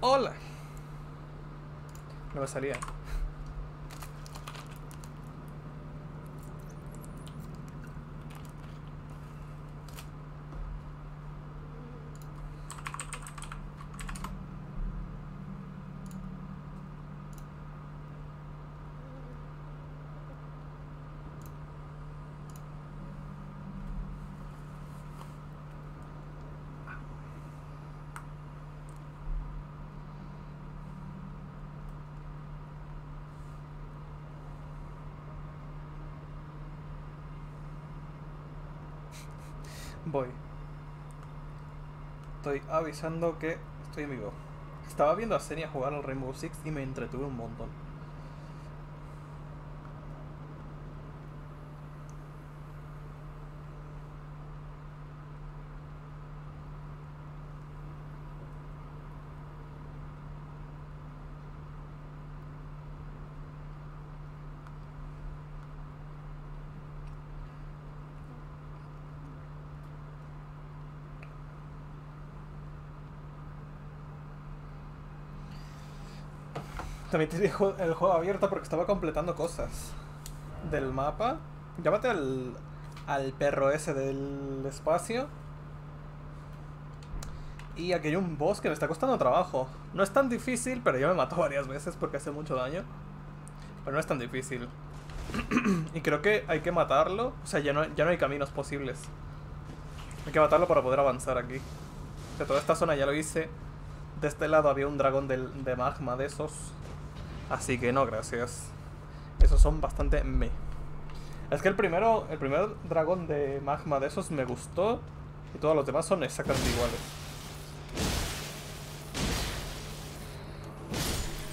Hola. No me salía. Voy. Estoy avisando que estoy en vivo. Estaba viendo a Senia jugar al Rainbow Six y me entretuve un montón. También el juego abierto porque estaba completando cosas del mapa. Llámate al, al perro ese del espacio. Y aquí hay un boss que me está costando trabajo. No es tan difícil, pero ya me mató varias veces porque hace mucho daño. Pero no es tan difícil. y creo que hay que matarlo. O sea, ya no, ya no hay caminos posibles. Hay que matarlo para poder avanzar aquí. De toda esta zona ya lo hice. De este lado había un dragón del, de magma de esos. Así que no, gracias. Esos son bastante me. Es que el primero, el primer dragón de magma de esos me gustó. Y todos los demás son exactamente iguales.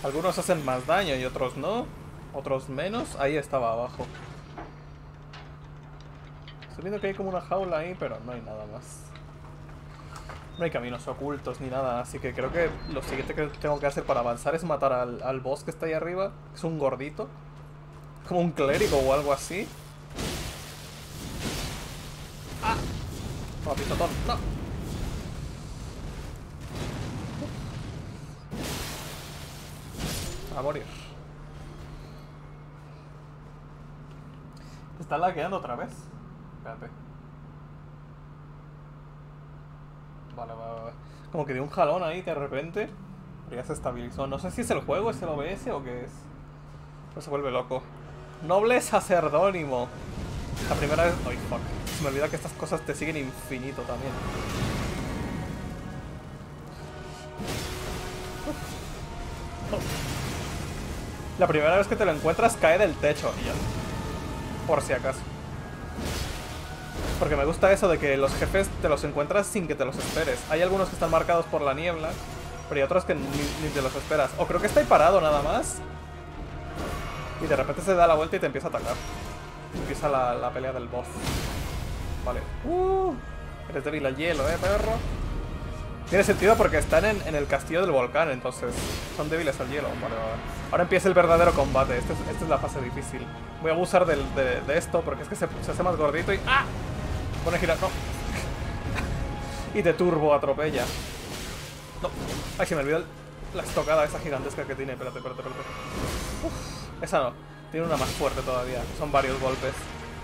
Algunos hacen más daño y otros no. Otros menos. Ahí estaba abajo. Estoy viendo que hay como una jaula ahí, pero no hay nada más. No hay caminos ocultos ni nada, así que creo que lo siguiente que tengo que hacer para avanzar es matar al, al boss que está ahí arriba, que es un gordito. Como un clérigo o algo así. ¡Ah! No, pisotón, no. A morir. Está lagueando otra vez. Espérate. Vale, vale, vale. Como que dio un jalón ahí de repente. Pero ya se estabilizó. No sé si es el juego, es el OBS o qué es. Pero se vuelve loco. Noble sacerdónimo. La primera vez. Ay, fuck. Se me olvida que estas cosas te siguen infinito también. La primera vez que te lo encuentras cae del techo y ya. Por si acaso. Porque me gusta eso de que los jefes te los encuentras sin que te los esperes. Hay algunos que están marcados por la niebla, pero hay otros que ni, te los esperas. O creo que está ahí parado nada más. Y de repente se da la vuelta y te empieza a atacar. Empieza la, la pelea del boss. Vale. Uh, eres débil al hielo, eh, perro. Tiene sentido porque están en, en, el castillo del volcán, entonces son débiles al hielo. Ahora empieza el verdadero combate. Esta es, esta es la fase difícil. Voy a abusar de, de, esto porque es que se, se, hace más gordito y... ¡Ah! Pone girar... No. y de turbo atropella. No. Ay, se me olvidó la estocada esa gigantesca que tiene. Espérate, espérate, espérate. Uf, esa no. Tiene una más fuerte todavía. Son varios golpes.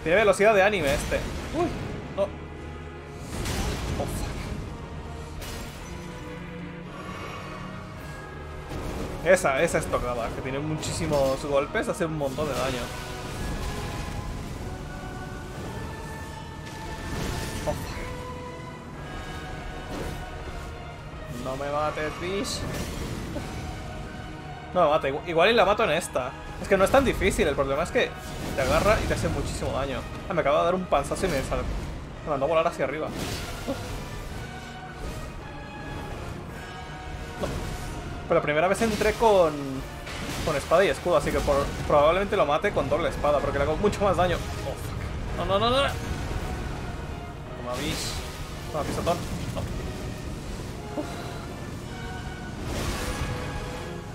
Tiene velocidad de anime este. Uy, no. Oh, fuck. Esa, esa estocada, que tiene muchísimos golpes, hace un montón de daño. Me mates, bitch. No me mata, igual y la mato en esta. Es que no es tan difícil, el problema es que te agarra y te hace muchísimo daño. Ah, me acaba de dar un panzazo y me, me mandó a volar hacia arriba. No. Pero la primera vez entré con, con espada y escudo, así que por, probablemente lo mate con doble espada, porque le hago mucho más daño. Oh, fuck. No, no, no, no. Toma, bis. Toma.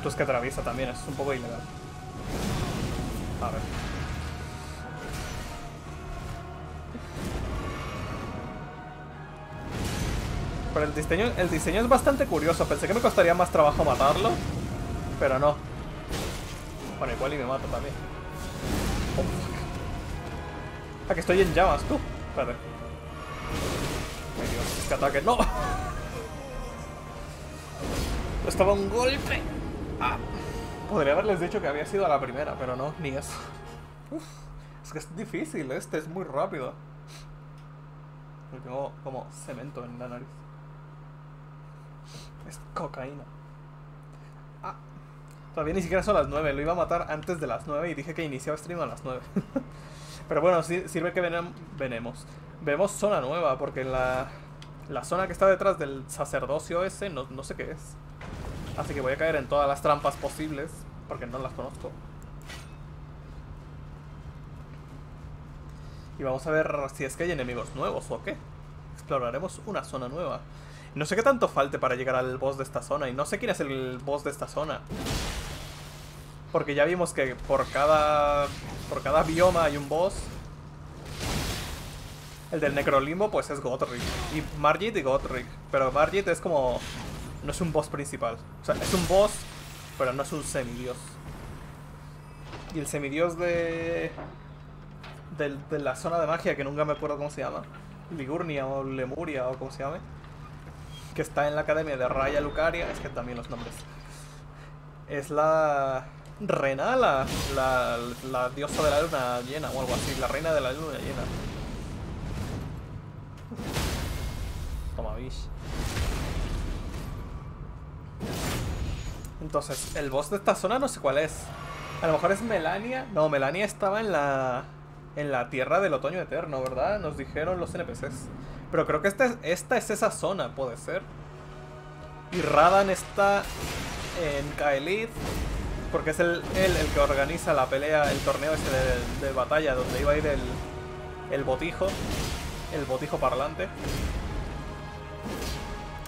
Es que atraviesa también, es un poco ilegal. A ver. Pero el diseño, el diseño es bastante curioso. Pensé que me costaría más trabajo matarlo. Pero no. Bueno, igual y me mato también. Oh, fuck. Ah, que estoy en llamas, tú. Espérate. Ay, Dios, este ataque. ¡No! Estaba un golpe. Ah. Podría haberles dicho que había sido a la primera, pero no, ni eso. Uf, es que es difícil, este es muy rápido. Y tengo como cemento en la nariz. Es cocaína. Ah, todavía ni siquiera son las 9. Lo iba a matar antes de las 9 y dije que iniciaba stream a las 9. Pero bueno, sirve que venem, venemos. Vemos zona nueva, porque la, la zona que está detrás del sacerdocio ese no sé qué es. Así que voy a caer en todas las trampas posibles, porque no las conozco. Y vamos a ver si es que hay enemigos nuevos o qué. Exploraremos una zona nueva. No sé qué tanto falte para llegar al boss de esta zona. Y no sé quién es el boss de esta zona. Porque ya vimos que por cada. Por cada bioma hay un boss. El del Necrolimbo pues es Gotrick. Y Margit y Gotrick. Pero Margit es como. No es un boss principal. O sea, es un boss, pero no es un semidios. Y el semidios de de, la zona de magia, que nunca me acuerdo cómo se llama. Ligurnia o Lemuria o como se llame. Que está en la academia de Raya Lucaria. Es que también los nombres. Es la Renala, la, la diosa de la luna llena o algo así. La reina de la luna llena. Toma, bish. Entonces, el boss de esta zona no sé cuál es. A lo mejor es Melania. No, Melania estaba en la en la Tierra del Otoño Eterno, ¿verdad? Nos dijeron los NPCs. Pero creo que esta es, esta es esa zona, puede ser. Y Radan está en Kaelith, porque es el, él el que organiza la pelea, el torneo ese de, batalla, donde iba a ir el, el botijo, el botijo parlante.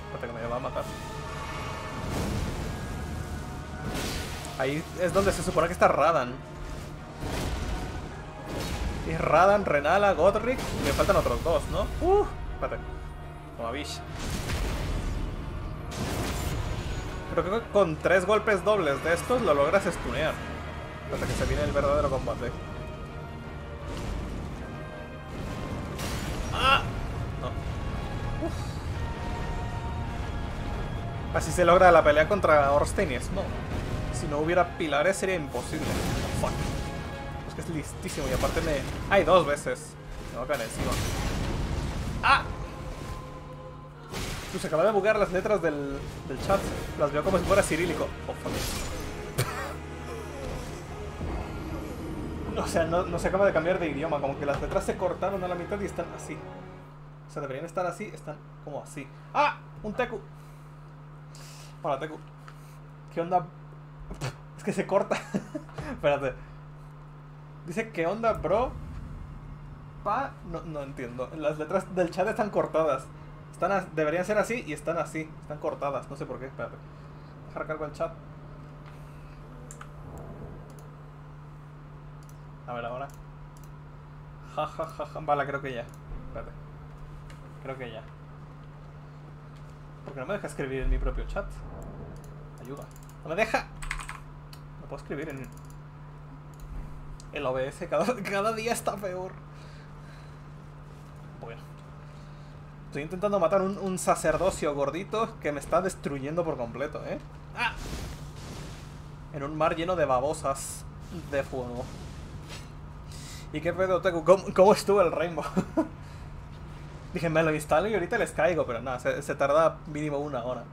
Espérate que me va a matar. Ahí es donde se supone que está Radan. Es Radan, Renala, Godric. Me faltan otros dos, ¿no? Uh, espérate. Como bish. Creo que con tres golpes dobles de estos lo logras stunear. Hasta que se viene el verdadero combate. ¡Ah! Así se logra la pelea contra Orstein y no. Si no hubiera pilares sería imposible. Fuck que es listísimo y aparte me... ¡Ay, dos veces! Me va a encima. ¡Ah! Pues acaba de buguear las letras del, del chat. Las veo como si fuera cirílico. Oh, fuck. O sea, no, no, se acaba de cambiar de idioma. Como que las letras se cortaron a la mitad y están así. O sea, deberían estar así. Están como así. ¡Ah! Un Teku. Teku. ¿Qué onda? Es que se corta. Espérate. Dice, ¿qué onda, bro? Pa... No, no entiendo. Las letras del chat están cortadas. Están deberían ser así y están así. Están cortadas. No sé por qué. Espérate. Dejar cargo el chat. A ver ahora. Ja, ja, ja, ja. Vale, creo que ya. Espérate. Creo que ya. Porque no me deja escribir en mi propio chat. Ayuda. No me deja. No puedo escribir en el OBS cada, día está peor. Bueno. Estoy intentando matar un, un, sacerdocio gordito que me está destruyendo por completo, ¿eh? ¡Ah! En un mar lleno de babosas de fuego. ¿Y qué pedo, Teku? ¿Cómo, ¿Cómo, estuvo el Rainbow? Dije, me lo instalo y ahorita les caigo, pero nada, se, se, tarda mínimo una hora.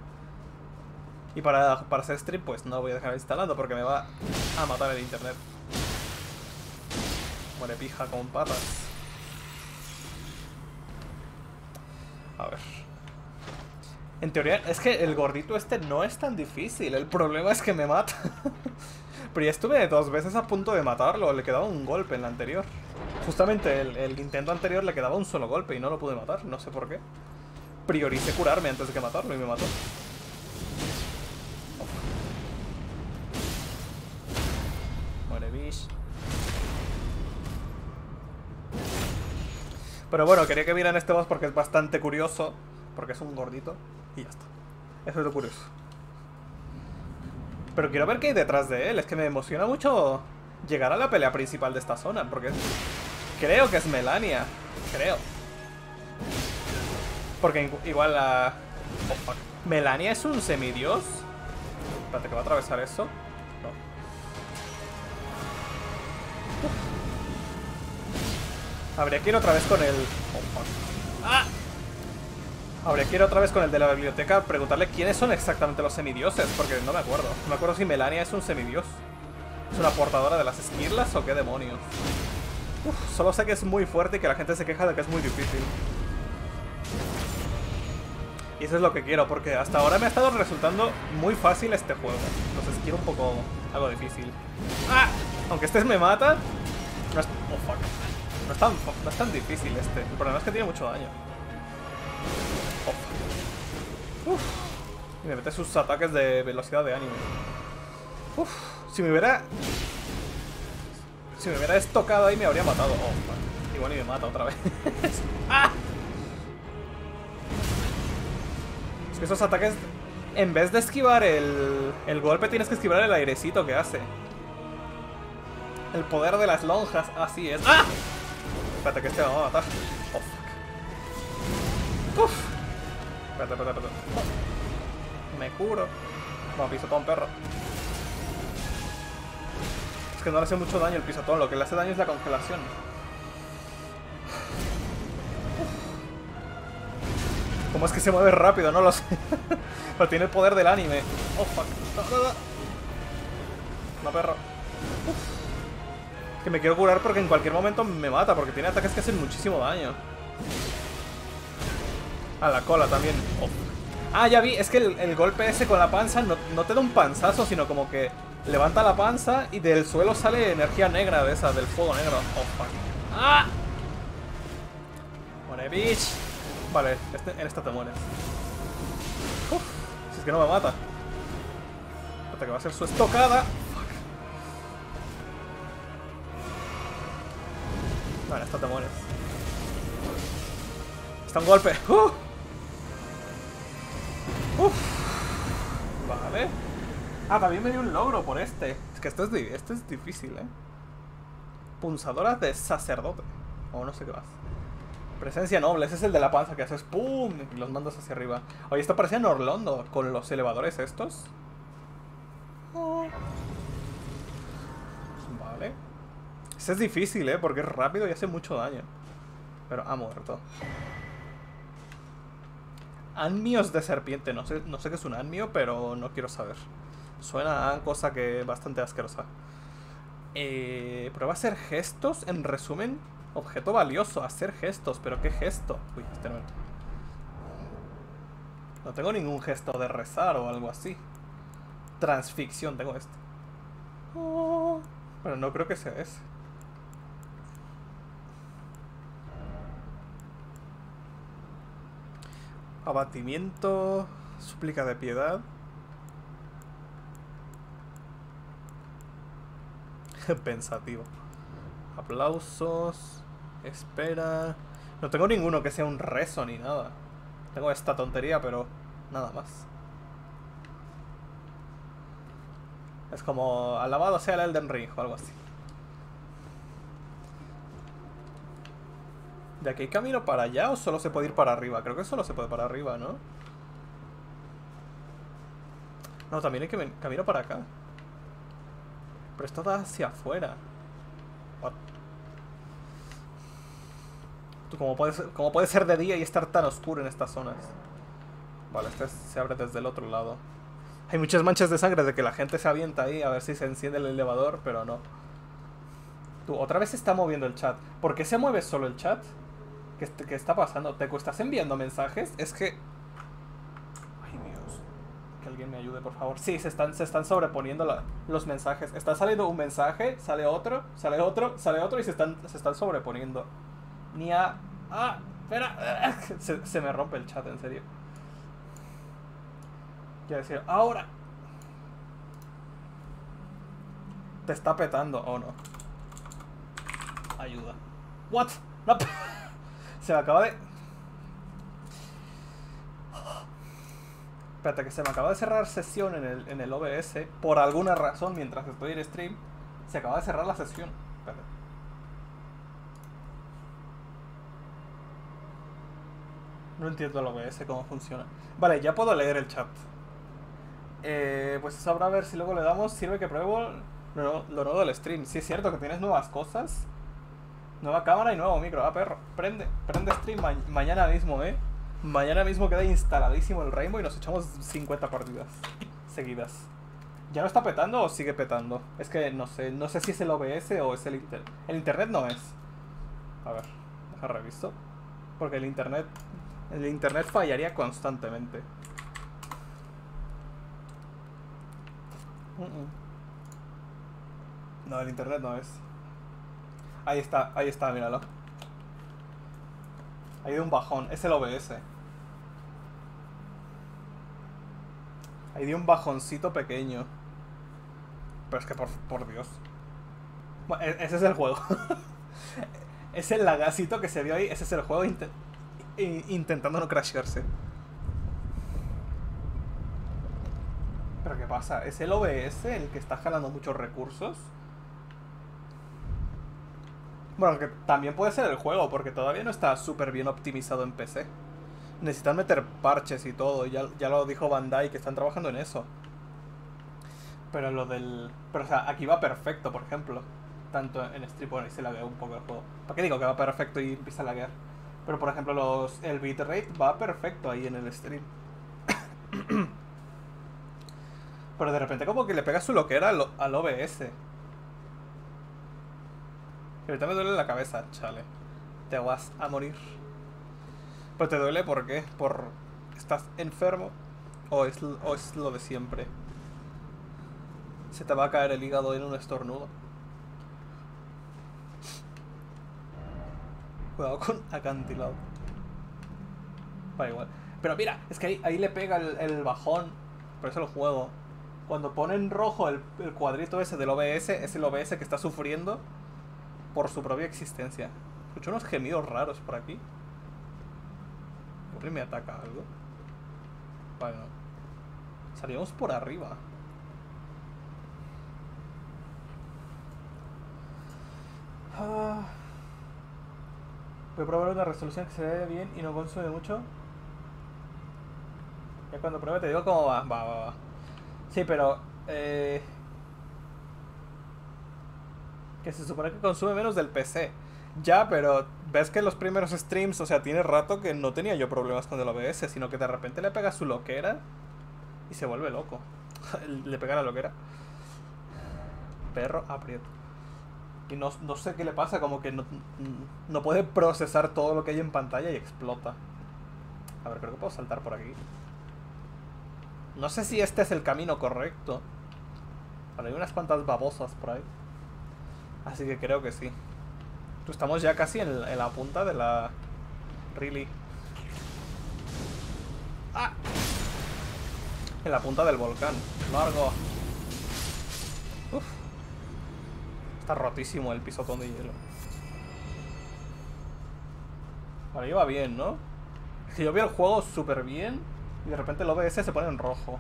Y para, para hacer stream, pues no voy a dejar instalando porque me va a matar el internet. Muere pija con patas. A ver. En teoría, es que el gordito este no es tan difícil. El problema es que me mata. Pero ya estuve dos veces a punto de matarlo. Le quedaba un golpe en la anterior. Justamente el, el intento anterior le quedaba un solo golpe y no lo pude matar. No sé por qué. Prioricé curarme antes de que matarlo y me mató. Muere bish. Pero bueno, quería que vieran este boss porque es bastante curioso. porque es un gordito y ya está. Eso es lo curioso. Pero quiero ver qué hay detrás de él. Es que me emociona mucho llegar a la pelea principal de esta zona, porque creo que es Melania. Creo. Porque igual la... Oh, ¿Melania es un semidios? Espérate, que va a atravesar eso. No. Habría que ir otra vez con el... Oh, ¡Ah! Habría que ir otra vez con el de la biblioteca a preguntarle quiénes son exactamente los semidioses, porque no me acuerdo. No me acuerdo si Melania es un semidios. ¿Es una portadora de las esquirlas o qué demonios? Solo sé que es muy fuerte y que la gente se queja de que es muy difícil. Y eso es lo que quiero, porque hasta ahora me ha estado resultando muy fácil este juego. Entonces quiero un poco algo difícil. ¡Ah! Aunque este me mata, no es... Oh. No es, tan, no es tan difícil este. El problema es que tiene mucho daño. Uf. Y me mete sus ataques de velocidad de anime. Uf. Si me hubiera... Si me hubiera estocado ahí me habría matado. Oh, Igual y me mata otra vez. ¡Ah! Es que esos ataques... En vez de esquivar el, el golpe, tienes que esquivar el airecito que hace. El poder de las lonjas. Así es. ¡Ah! Espérate que este me va a matar. Oh, fuck. Uf. Espérate, espérate, espérate. Me curo. Como pisotón, perro. Que no le hace mucho daño el pisotón, lo que le hace daño es la congelación. ¿Cómo es que se mueve rápido? No lo sé. Pero tiene el poder del anime. Oh, fuck. No, no, no. No, perro. Que me quiero curar porque en cualquier momento me mata, porque tiene ataques que hacen muchísimo daño. A la cola también. Oh. Ah, ya vi, es que el, golpe ese con la panza no, te da un panzazo, sino como que levanta la panza y del suelo sale energía negra de esa, del fuego negro. Oh, fuck. ¡Ah! Muere, bitch. Vale, este, en esta te mueres. Uf, si es que no me mata. Hasta que va a ser su estocada. Fuck. Vale, esta te mueres. Está un golpe. ¡Uh! Uf. Vale. Ah, también me dio un logro por este. Es que esto es, esto es difícil, ¿eh? Punzadora de sacerdote. O no sé qué más. Presencia noble. Ese es el de la panza que haces ¡pum! Y los mandas hacia arriba. Oye, esto parecía Norlondo con los elevadores estos. Oh. Vale. Ese es difícil, ¿eh? Porque es rápido y hace mucho daño. Pero ha muerto. Anmios de serpiente. No sé, no sé qué es un anmio, pero no quiero saber. Suena cosa que bastante asquerosa. Eh, prueba a hacer gestos. En resumen, objeto valioso. Hacer gestos. ¿Pero qué gesto? Uy, este no. No tengo ningún gesto de rezar o algo así. Transficción, tengo este. Oh, pero no creo que sea ese. Abatimiento, súplica de piedad. Pensativo. Aplausos. Espera. No tengo ninguno que sea un rezo ni nada. Tengo esta tontería, pero nada más. Es como alabado sea el Elden Ring o algo así. ¿De aquí hay camino para allá o solo se puede ir para arriba? Creo que solo se puede para arriba, ¿no? No, también hay que camino para acá. Pero esto da hacia afuera. ¿Cómo puede, ser, ¿Cómo puede ser de día y estar tan oscuro en estas zonas? Vale, este se abre desde el otro lado. Hay muchas manchas de sangre de que la gente se avienta ahí a ver si se enciende el elevador, pero no. Tú, otra vez se está moviendo el chat. ¿Por qué se mueve solo el chat? ¿Qué, está pasando? ¿Te estás enviando mensajes? Es que... Ay, Dios. Que alguien me ayude, por favor. Sí, se están, se están sobreponiendo los mensajes. Está saliendo un mensaje, sale otro, sale otro, sale otro y se están, se están sobreponiendo. Ni a... ¡Ah! Espera. Se, se me rompe el chat, en serio. Quiero decir, ahora. Te está petando, o no. Ayuda. What? No. Se me acaba de... Espérate, que se me acaba de cerrar sesión en el, en el OBS. Por alguna razón, mientras estoy en stream, se acaba de cerrar la sesión. Espérate. No entiendo el OBS, cómo funciona. Vale, ya puedo leer el chat. Eh, pues sabrá ver si luego le damos. Sirve que pruebo lo, lo nuevo del stream. Sí, es cierto que tienes nuevas cosas. Nueva cámara y nuevo micro. Ah, perro. Prende, prende stream ma mañana mismo, eh. Mañana mismo queda instaladísimo el Rainbow y nos echamos 50 partidas seguidas. ¿Ya no está petando o sigue petando? Es que no sé, no sé si es el OBS o es el internet. El internet no es. A ver, deja revisto. Porque el internet. El internet fallaría constantemente. Uh -uh. No, el internet no es. Ahí está, ahí está, míralo. Hay de un bajón, es el OBS. Hay de un bajoncito pequeño. Pero es que por, Dios. Bueno, e, ese es el juego. es el lagacito que se vio ahí. Ese es el juego int intentando no crashearse. Pero ¿qué pasa? ¿Es el OBS el que está jalando muchos recursos? Bueno, que también puede ser el juego, porque todavía no está súper bien optimizado en PC. Necesitan meter parches y todo, ya, ya lo dijo Bandai que están trabajando en eso. Pero lo del... Pero o sea, aquí va perfecto, por ejemplo. Tanto en Strip, bueno, y se laguea un poco el juego. ¿Para qué digo que va perfecto y empieza a laguear? Pero por ejemplo, los, el bitrate va perfecto ahí en el stream. Pero de repente como que le pega su loquera al, al OBS. Que ahorita me duele la cabeza, chale. Te vas a morir. Pero te duele ¿por qué? ¿Por estás enfermo? ¿O es, o es lo de siempre? Se te va a caer el hígado en un estornudo. Cuidado con acantilado. Va igual. Pero mira, es que ahí, ahí le pega el, bajón. Por eso lo juego. Cuando pone en rojo el, el cuadrito ese del OBS, es el OBS que está sufriendo por su propia existencia. Escucho unos gemidos raros por aquí. ¿Por me ataca algo? Bueno. Salimos por arriba. Ah. Voy a probar una resolución que se ve bien y no consume mucho. Ya cuando pruebe te digo cómo va. Va, va, va. Sí, pero... Eh, que se supone que consume menos del PC. Ya, pero ves que los primeros streams, o sea, tiene rato que no tenía yo problemas con el OBS, sino que de repente le pega su loquera y se vuelve loco. le pega la loquera. Perro aprieto. Y no, no, sé qué le pasa, como que no, no puede procesar todo lo que hay en pantalla y explota. A ver, creo que puedo saltar por aquí. No sé si este es el camino correcto. Pero hay unas cuantas babosas por ahí. Así que creo que sí. Estamos ya casi en, la punta de la... Really. ¡Ah! En la punta del volcán. Largo. Uf. Está rotísimo el pisotón de hielo. Vale, iba bien, ¿no? Si yo veo el juego súper bien y de repente el OBS se pone en rojo.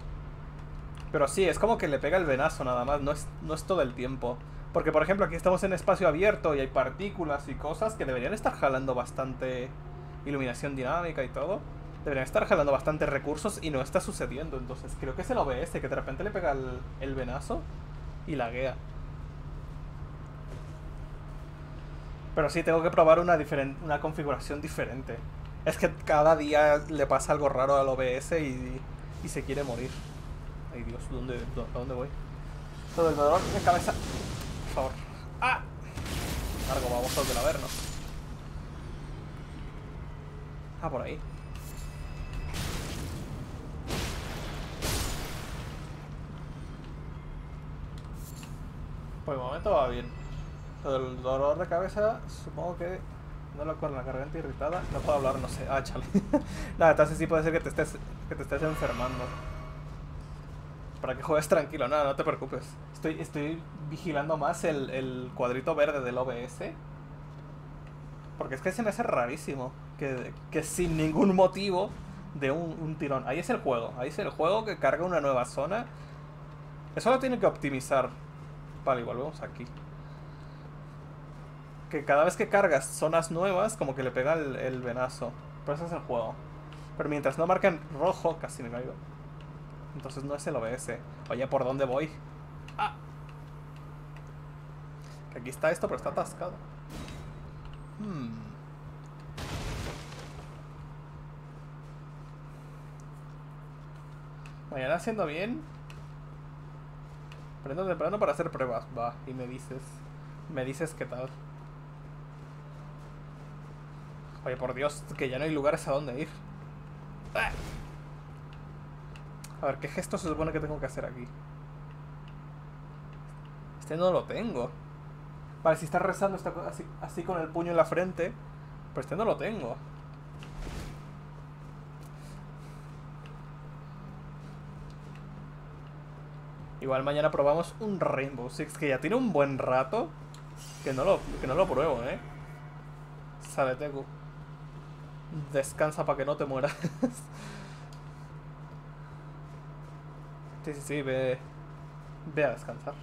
Pero sí, es como que le pega el venazo nada más, no es, no es todo el tiempo. Porque, por ejemplo, aquí estamos en espacio abierto y hay partículas y cosas que deberían estar jalando bastante iluminación dinámica y todo. Deberían estar jalando bastante recursos y no está sucediendo. Entonces, creo que es el OBS que de repente le pega el, venazo y laguea. Pero sí, tengo que probar una, una configuración diferente. Es que cada día le pasa algo raro al OBS y, y se quiere morir. Ay Dios, ¿dónde, ¿a dónde voy? Todo el dolor de cabeza favor. ¡Ah! Largo, vamos del averno. Ah, por ahí. Por el momento va bien. El dolor de cabeza, supongo que no lo con la garganta irritada. No puedo hablar, no sé. Ah, chale. Nada, entonces sí puede ser que te estés, que te estés enfermando para que juegues tranquilo. Nada, no te preocupes. Estoy, estoy vigilando más el, el, cuadrito verde del OBS. Porque es que se me hace rarísimo. Que, que sin ningún motivo de un, un tirón. Ahí es el juego. Ahí es el juego que carga una nueva zona. Eso lo tiene que optimizar. Vale, igual vemos aquí. Que cada vez que cargas zonas nuevas, como que le pega el venazo. Pero ese es el juego. Pero mientras no marquen rojo, casi me caigo. Entonces no es el OBS. Oye, ¿por dónde voy? Ah. Aquí está esto, pero está atascado. Hmm. Mañana haciendo bien. Prendo temprano para hacer pruebas. Va, y me dices. Me dices qué tal. Oye, por Dios, que ya no hay lugares a donde ir. Ah. A ver, ¿qué gesto se supone que tengo que hacer aquí? Este no lo tengo. Vale, si está rezando está así, así con el puño en la frente. Pero este no lo tengo. Igual mañana probamos un Rainbow Six que ya tiene un buen rato. Que no lo, que no lo pruebo, eh. Teku. Descansa para que no te mueras. sí, sí, sí, ve. Ve a descansar.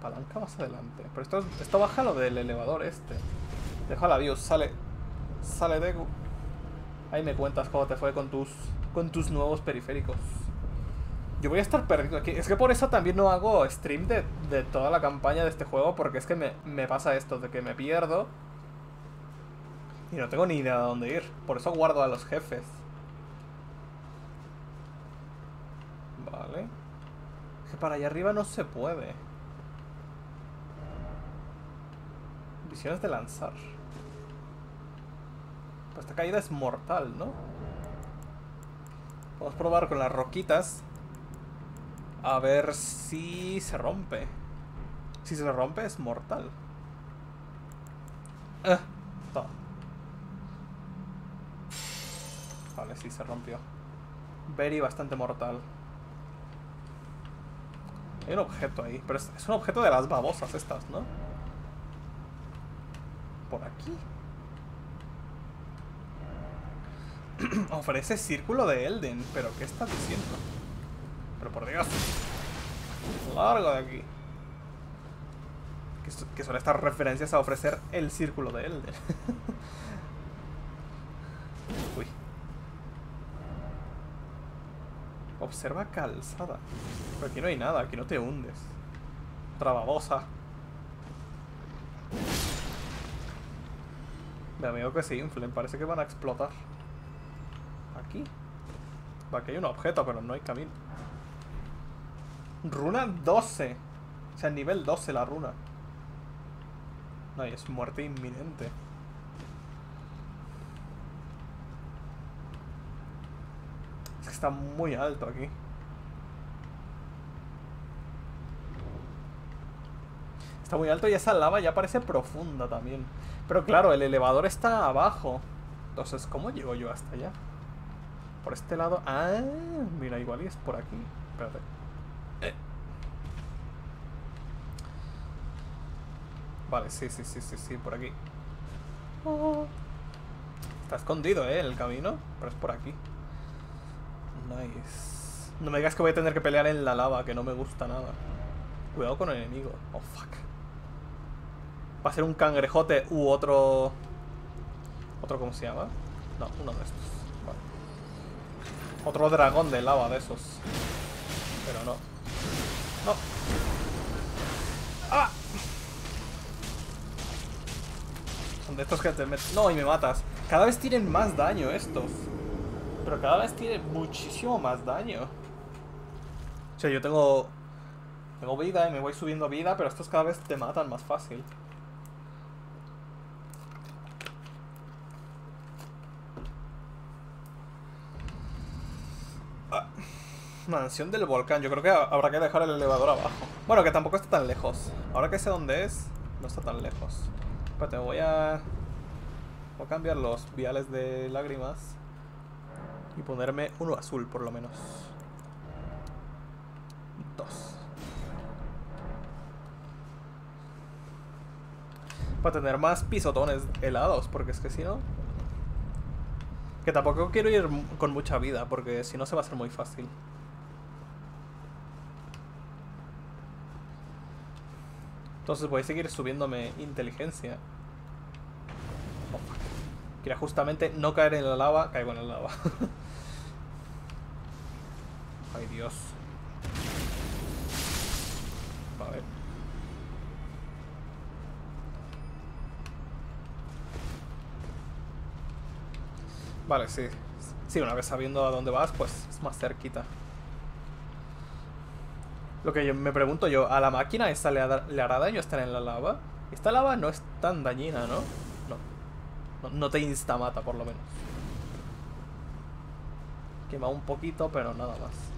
Palanca más adelante. Pero esto, esto baja lo del elevador este. Deja la bios, sale. Sale Deku. Ahí me cuentas cómo te fue con tus con tus nuevos periféricos. Yo voy a estar perdido aquí. Es que por eso también no hago stream de, de toda la campaña de este juego, porque es que me, me, pasa esto, de que me pierdo. Y no tengo ni idea de dónde ir. Por eso guardo a los jefes. Vale. Es que para allá arriba no se puede. Visiones de lanzar. Pues esta caída es mortal, ¿no? Vamos a probar con las roquitas. A ver si se rompe. Si se rompe es mortal. Ah, Vale, sí se rompió. Very bastante mortal. Hay un objeto ahí. Pero es, un objeto de las babosas estas, ¿no? Por aquí. Ofrece círculo de Elden. ¿Pero qué estás diciendo? Pero por Dios. Largo de aquí. Que, son estas referencias a ofrecer el círculo de Elden. Uy. Observa calzada. Pero aquí no hay nada, aquí no te hundes. Otra babosa. Me amigo que se inflen, parece que van a explotar aquí? Aquí hay un objeto, pero no hay camino. Runa 12. O sea, nivel 12 la runa. No, es muerte inminente. Está muy alto aquí. Está muy alto y esa lava ya parece profunda también. Pero claro, el elevador está abajo. Entonces, ¿cómo llego yo hasta allá? Por este lado. Ah, mira, igual y es por aquí. Espérate. Vale, sí, sí, sí, sí, sí, por aquí. Está escondido, ¿eh? El camino. Pero es por aquí. No me digas que voy a tener que pelear en la lava, que no me gusta nada. Cuidado con el enemigo. Oh, fuck. Va a ser un cangrejote u otro... ¿Otro cómo se llama? No, uno de estos. Otro dragón de lava de esos. Pero no. No. ¡Ah! Son de estos que te meten... No, y me matas. Cada vez tienen más daño estos. Pero cada vez tienen muchísimo más daño. O sea, yo tengo... Tengo vida y me voy subiendo vida, pero estos cada vez te matan más fácil. Mansión del volcán. Yo creo que habrá que dejar el elevador abajo. Bueno, que tampoco está tan lejos. Ahora que sé dónde es, no está tan lejos. Espérate, voy a... Voy a cambiar los viales de lágrimas. Y ponerme uno azul, por lo menos. Dos. Para tener más pisotones helados, porque es que si no... Que tampoco quiero ir con mucha vida, porque si no se va a ser muy fácil. Entonces voy a seguir subiéndome inteligencia. Oh, Quería justamente no caer en la lava, caigo en la lava. Ay Dios. Vale. Vale, sí. Sí, una vez sabiendo a dónde vas, pues es más cerquita. Lo que me pregunto yo, ¿a la máquina esta le, le, hará daño estar en la lava? Esta lava no es tan dañina, ¿no? No. No, no te instamata, por lo menos. Quema un poquito, pero nada más.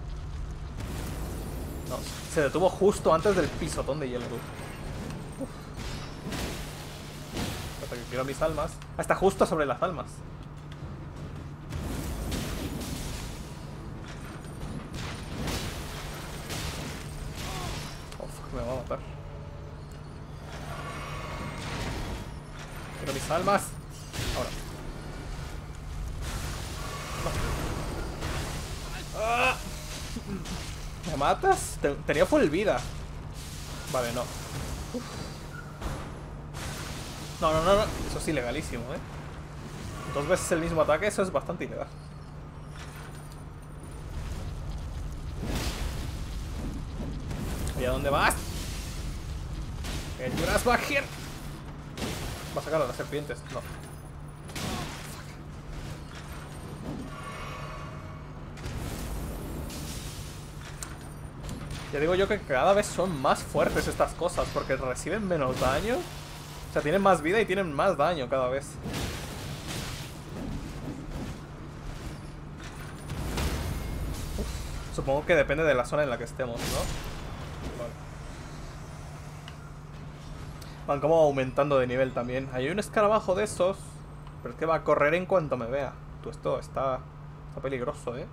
No, se detuvo justo antes del pisotón de hielo, Uf. que quiero mis almas. Ah, está justo sobre las almas. me va a matar. Quiero mis almas. Ahora. ¡Ah! ¿Me matas? Tenía full vida. Vale, no. No, no, no, no. Eso es ilegalísimo, ¿eh? Dos veces el mismo ataque, eso es bastante ilegal. ¿Y a dónde vas? El Jurassic Va a sacar a las serpientes. No. Ya digo yo que cada vez son más fuertes estas cosas porque reciben menos daño. O sea, tienen más vida y tienen más daño cada vez. Uf, supongo que depende de la zona en la que estemos, ¿no? Van como aumentando de nivel también. Hay un escarabajo de esos. Pero es que va a correr en cuanto me vea. Tú, esto está, está peligroso, ¿eh?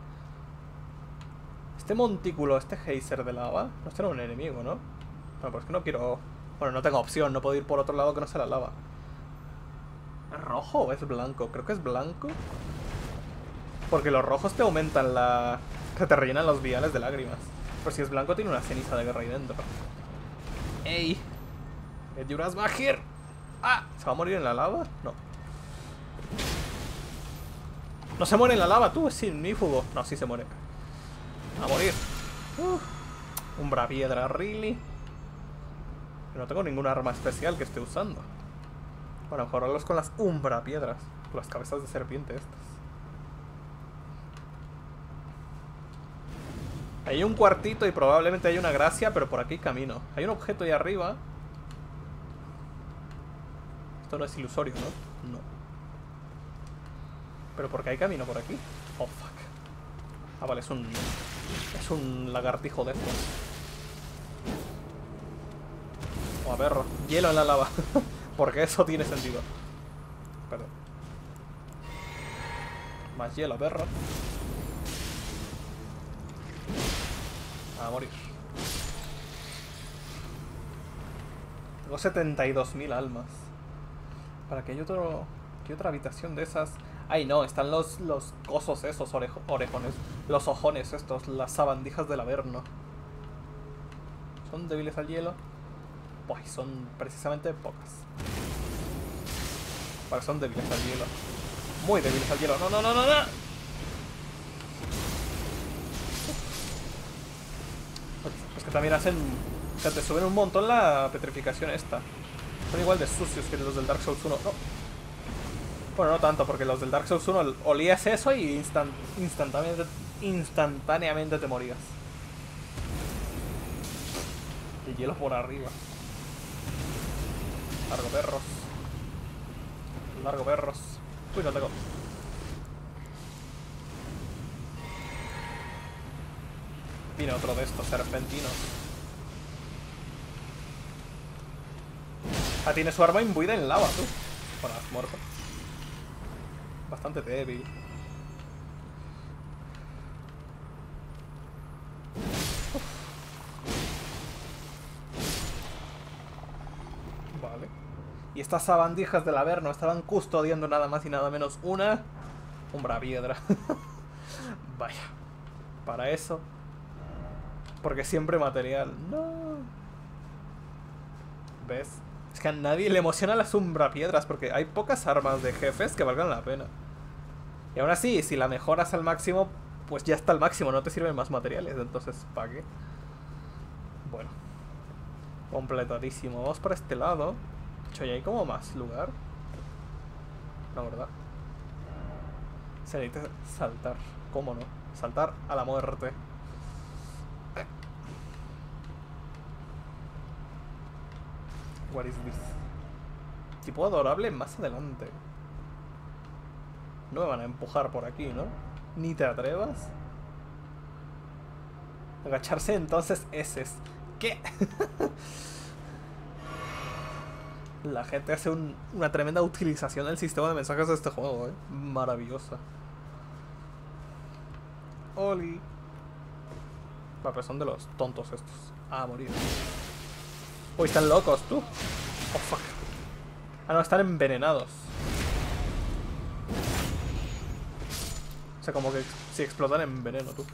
Este montículo, este geyser de lava, no será un enemigo, ¿no? Bueno, pues que no quiero... Bueno, no tengo opción, no puedo ir por otro lado que no sea la lava. ¿Es rojo o es blanco? Creo que es blanco. Porque los rojos te aumentan la... Que te rellenan los viales de lágrimas. Pero si es blanco tiene una ceniza de guerra ahí dentro. ¡Ey! ¡El Juras Bagir! ¡Ah! ¿Se va a morir en la lava? No. No se muere en la lava, tú, es signífugo. No, sí se muere. A morir. Uh, umbra piedra, really. no tengo ningún arma especial que esté usando. Bueno, mejorarlos con las umbra piedras. Las cabezas de serpiente estas. Hay un cuartito y probablemente hay una gracia, pero por aquí camino. Hay un objeto ahí arriba no es ilusorio, ¿no? No. ¿Pero por qué hay camino por aquí? Oh, fuck. Ah, vale, es un... Es un lagartijo de estos. Oh, a perro. Hielo en la lava. porque eso tiene sentido. Perdón. Más hielo, perro. A morir. Tengo 72.000 almas. Para que hay otro. ¿Qué otra habitación de esas? Ay, no, están los, los cosos esos, orejones. Los ojones estos, las sabandijas del Averno. ¿Son débiles al hielo? Pues son precisamente pocas. Vale, son débiles al hielo. Muy débiles al hielo. No, no, no, no, no. Es que también hacen... O sea, te suben un montón la petrificación esta. Son igual de sucios que los del Dark Souls 1. No. Bueno, no tanto, porque los del Dark Souls 1 olías eso y instantáneamente, instantáneamente te morías. Y hielo por arriba. Largo perros. Largo perros. Uy, no tengo. Viene otro de estos serpentinos. Ah, tiene su arma imbuida en lava, tú. Bueno, has muerto. Bastante débil. Vale. Y estas sabandijas del Averno estaban custodiando nada más y nada menos una Umbra piedra. Vaya. Para eso. Porque siempre material. No. ¿Ves? Es que a nadie le emociona las umbra piedras porque hay pocas armas de jefes que valgan la pena. Y aún así, si la mejoras al máximo, pues ya está al máximo, no te sirven más materiales. Entonces, ¿para qué? Bueno. Completadísimo. Vamos para este lado. De ya hay como más lugar. No, ¿verdad? Se necesita saltar. ¿Cómo no? Saltar a la muerte. What is this? Tipo adorable más adelante. No me van a empujar por aquí, ¿no? Ni te atrevas. Agacharse entonces ese ¿Qué? La gente hace una tremenda utilización del sistema de mensajes de este juego, ¿eh? Maravillosa. Oli. Va, pero son de los tontos estos. Ah, morir. Uy, están locos, tú. Oh, fuck. Ah, no, están envenenados. O sea, como que si explotan en veneno, tú.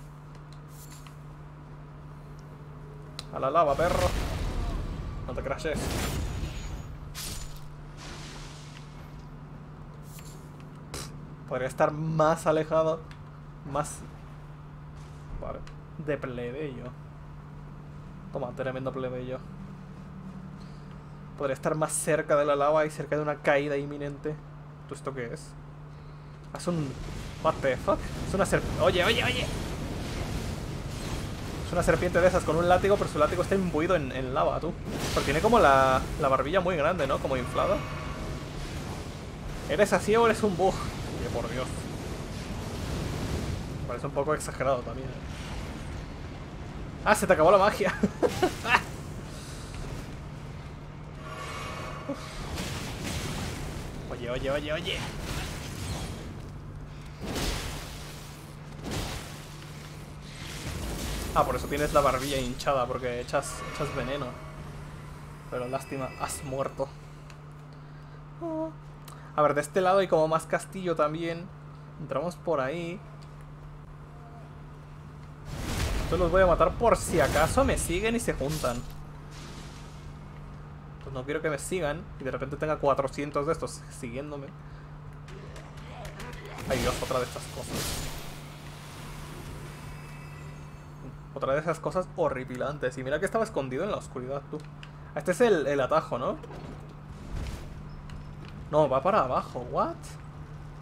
A la lava, perro. No te crashes. Podría estar más alejado. Más... Vale. De plebeyo. Toma, tremendo plebeyo. Podría estar más cerca de la lava y cerca de una caída inminente. ¿Tú esto qué es? Es un... What the fuck? Es una serpiente... Oye, oye, oye. Es una serpiente de esas con un látigo, pero su látigo está imbuido en, lava, tú. Porque tiene como la, la barbilla muy grande, ¿no? Como inflada. ¿Eres así o eres un bug? por Dios. Parece un poco exagerado también. ¡Ah, se te acabó la magia! oye, oye, oye. Ah, por eso tienes la barbilla hinchada, porque echas, echas veneno. Pero lástima, has muerto. Oh. A ver, de este lado hay como más castillo también. Entramos por ahí. Yo los voy a matar por si acaso me siguen y se juntan. No quiero que me sigan y de repente tenga 400 de estos siguiéndome. Ay Dios, otra de estas cosas. Otra de esas cosas horripilantes. Y mira que estaba escondido en la oscuridad, tú. Este es el, el atajo, ¿no? No, va para abajo. ¿What?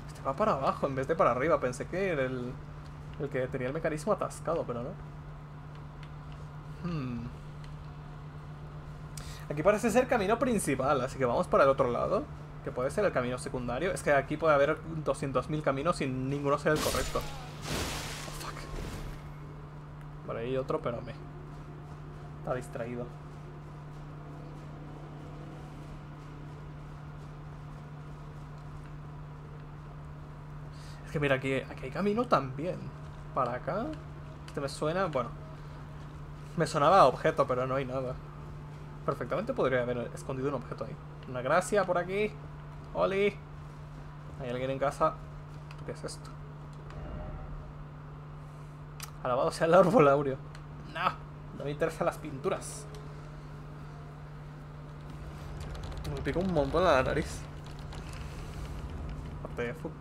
Este va para abajo en vez de para arriba. Pensé que era el, el que tenía el mecanismo atascado, pero no. Hmm. Aquí parece ser camino principal, así que vamos para el otro lado. Que puede ser el camino secundario. Es que aquí puede haber 200.000 caminos y ninguno sea el correcto. Oh, fuck. Vale, hay otro, pero me... Está distraído. Es que mira, aquí, aquí hay camino también. Para acá. Este me suena... Bueno. Me sonaba objeto, pero no hay nada. Perfectamente podría haber escondido un objeto ahí. Una gracia por aquí. Oli. ¿Hay alguien en casa? ¿Qué es esto? Alabado sea el arbolaurio. No, no me interesan las pinturas. Me pico un montón la nariz. What fuck.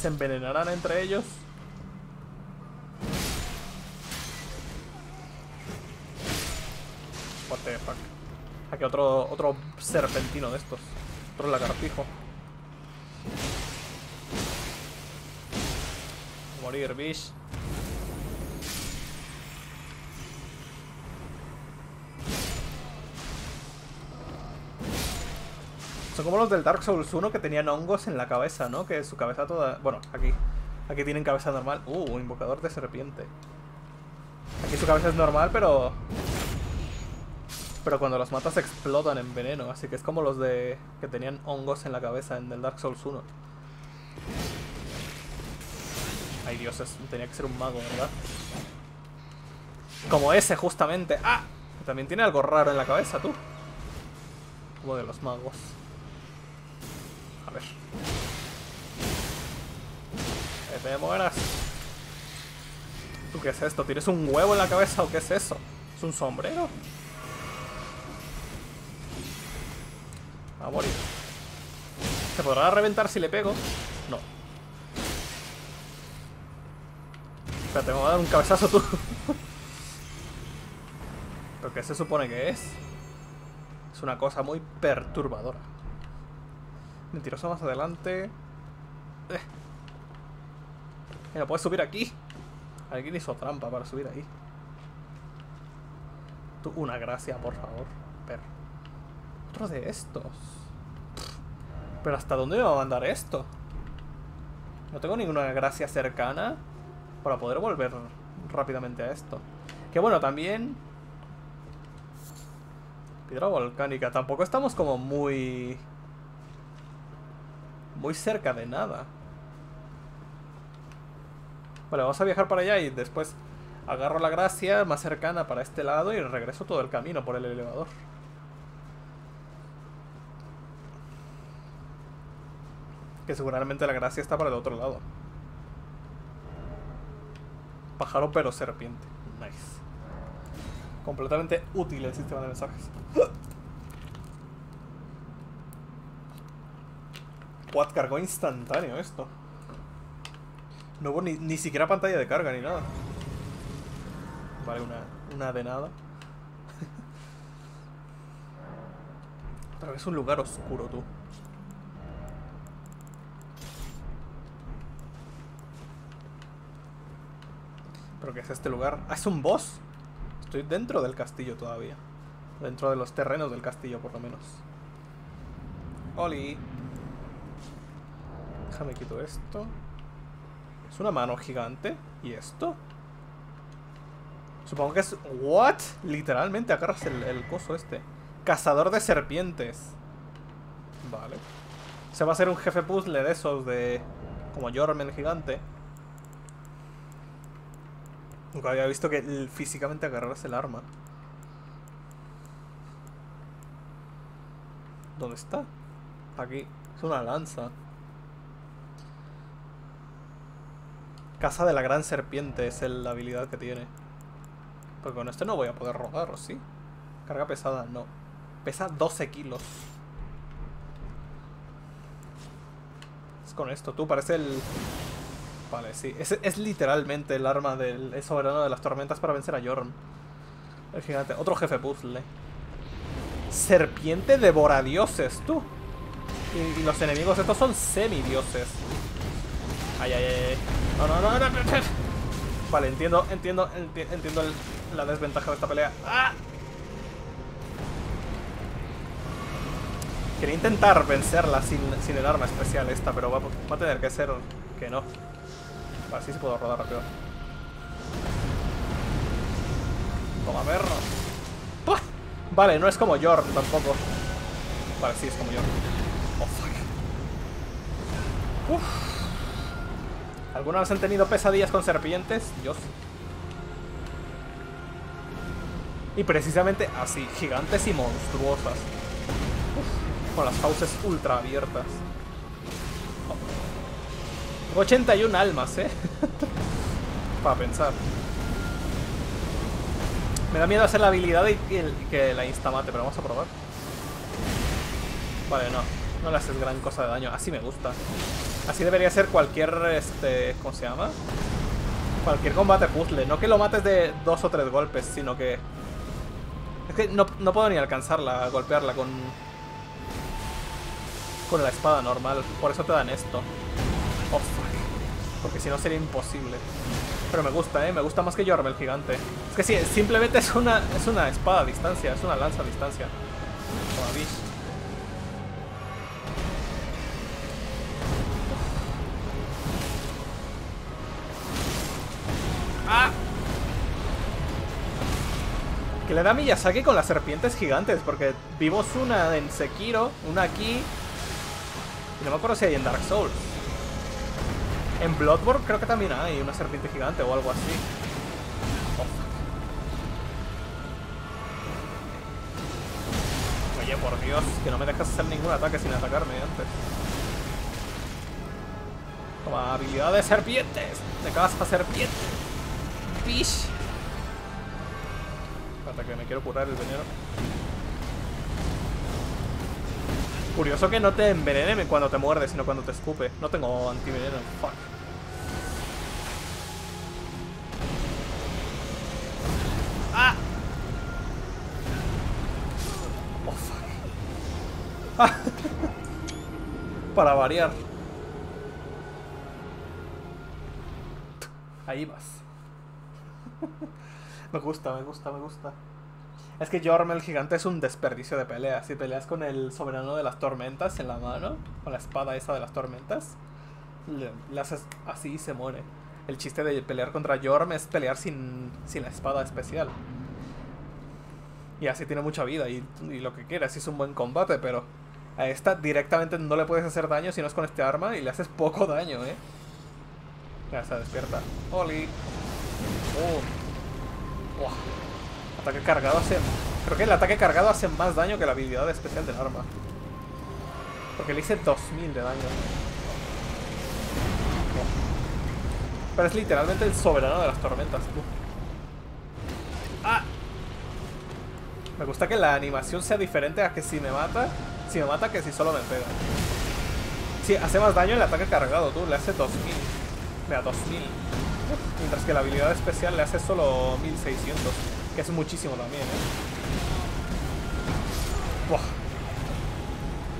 se envenenarán entre ellos. Aquí otro, otro serpentino de estos. Otro lagartijo. Morir, bish. Son como los del Dark Souls 1 que tenían hongos en la cabeza, ¿no? Que su cabeza toda... Bueno, aquí. Aquí tienen cabeza normal. Uh, invocador de serpiente. Aquí su cabeza es normal, pero... Pero cuando los matas explotan en veneno. Así que es como los de... Que tenían hongos en la cabeza en el Dark Souls 1. Ay, dioses. Tenía que ser un mago, ¿verdad? Como ese, justamente. ¡Ah! También tiene algo raro en la cabeza, tú. Como de los magos. A ver. Que te mueras. ¿Tú qué es esto? ¿Tienes un huevo en la cabeza o qué es eso? ¿Es un sombrero? Va a morir. ¿Se podrá reventar si le pego? No. Espérate, me va a dar un cabezazo tú. ¿Pero qué se supone que es? Es una cosa muy perturbadora. Mentiroso más adelante. Eh. Mira, puedes subir aquí. Alguien hizo trampa para subir ahí. Tú, una gracia, por favor. Pero. De estos. Pero ¿hasta dónde me va a mandar esto? No tengo ninguna gracia cercana para poder volver rápidamente a esto. Que bueno, también... Piedra volcánica. Tampoco estamos como muy... Muy cerca de nada. Vale, vamos a viajar para allá y después agarro la gracia más cercana para este lado y regreso todo el camino por el elevador. Que seguramente la gracia está para el otro lado. Pájaro pero serpiente. Nice. Completamente útil el sistema de mensajes. What cargó instantáneo esto. No hubo ni, ni, siquiera pantalla de carga ni nada. Vale, una, una de nada. Otra vez un lugar oscuro, tú. ¿Pero qué es este lugar? ¡Ah, es un boss! Estoy dentro del castillo todavía. Dentro de los terrenos del castillo, por lo menos. ¡Oli! Déjame quito esto. Es una mano gigante. ¿Y esto? Supongo que es... ¿What? Literalmente agarras el, el coso este. Cazador de serpientes. Vale. Se va a hacer un jefe puzzle de esos de... Como Jorm el gigante. Nunca había visto que físicamente agarras el arma. ¿Dónde está? Aquí. Es una lanza. Casa de la gran serpiente es la habilidad que tiene. Porque con este no voy a poder rodar, ¿o sí? Carga pesada, no. Pesa 12 kilos. Es con esto, tú, parece el... Vale, sí. Es, es literalmente el arma del soberano de las tormentas para vencer a Jorm. El gigante. Otro jefe puzzle. Serpiente dioses, tú. Y, los enemigos estos son semidioses. Ay, ay, ay. No, no, no, no, no. Vale, entiendo, entiendo, enti entiendo la desventaja de esta pelea. ¡Ah! Quería intentar vencerla sin, sin el arma especial esta, pero va, va a tener que ser que no. Vale, sí se puedo rodar rápido. Toma, perro. ¡Pah! Vale, no es como York tampoco. Vale, sí es como York. Oh, fuck. ¿Alguna han tenido pesadillas con serpientes? Sí. Y precisamente así, gigantes y monstruosas. Con las fauces ultra abiertas. 81 almas, ¿eh? Para pensar. Me da miedo hacer la habilidad y que, la instamate, pero vamos a probar. Vale, no. No le haces gran cosa de daño. Así me gusta. Así debería ser cualquier, este... ¿Cómo se llama? Cualquier combate puzzle. No que lo mates de dos o tres golpes, sino que... Es que no, no puedo ni alcanzarla, golpearla con... Con la espada normal. Por eso te dan esto. Oh. Porque si no sería imposible. Pero me gusta, ¿eh? Me gusta más que Yorm, el gigante. Es que sí, simplemente es una, es una espada a distancia. Es una lanza a distancia. Como ¡Ah! Que le da Miyazaki con las serpientes gigantes, porque vimos una en Sekiro, una aquí... Y no me acuerdo si hay en Dark Souls. En Bloodborne creo que también hay una serpiente gigante o algo así. Oh, Oye, por Dios, que no me dejas hacer ningún ataque sin atacarme antes. Toma, habilidad de serpientes. De caza serpiente. Pish. Hasta que me quiero curar el veneno. Curioso que no te envenene cuando te muerde, sino cuando te escupe. No tengo antiveneno. Fuck. Para variar. Ahí vas. me gusta, me gusta, me gusta. Es que Jorm el gigante es un desperdicio de pelea. Si peleas con el soberano de las tormentas en la mano, con la espada esa de las tormentas, le, haces así y se muere. El chiste de pelear contra Jorm es pelear sin, sin la espada especial. Y así tiene mucha vida y, y lo que quieras, es un buen combate, pero a esta directamente no le puedes hacer daño si no es con este arma y le haces poco daño, eh. Ya se despierta. Oli. Oh. Ataque cargado hace... Creo que el ataque cargado hace más daño que la habilidad especial del arma. Porque le hice 2000 de daño. Pero es literalmente el soberano de las tormentas. ¡Ah! Me gusta que la animación sea diferente a que si me mata, si me mata que si solo me pega. Sí, hace más daño el ataque cargado, tú. Le hace 2000. Me da 2000. Mientras que la habilidad especial le hace solo 1600. Que es muchísimo también, ¿eh?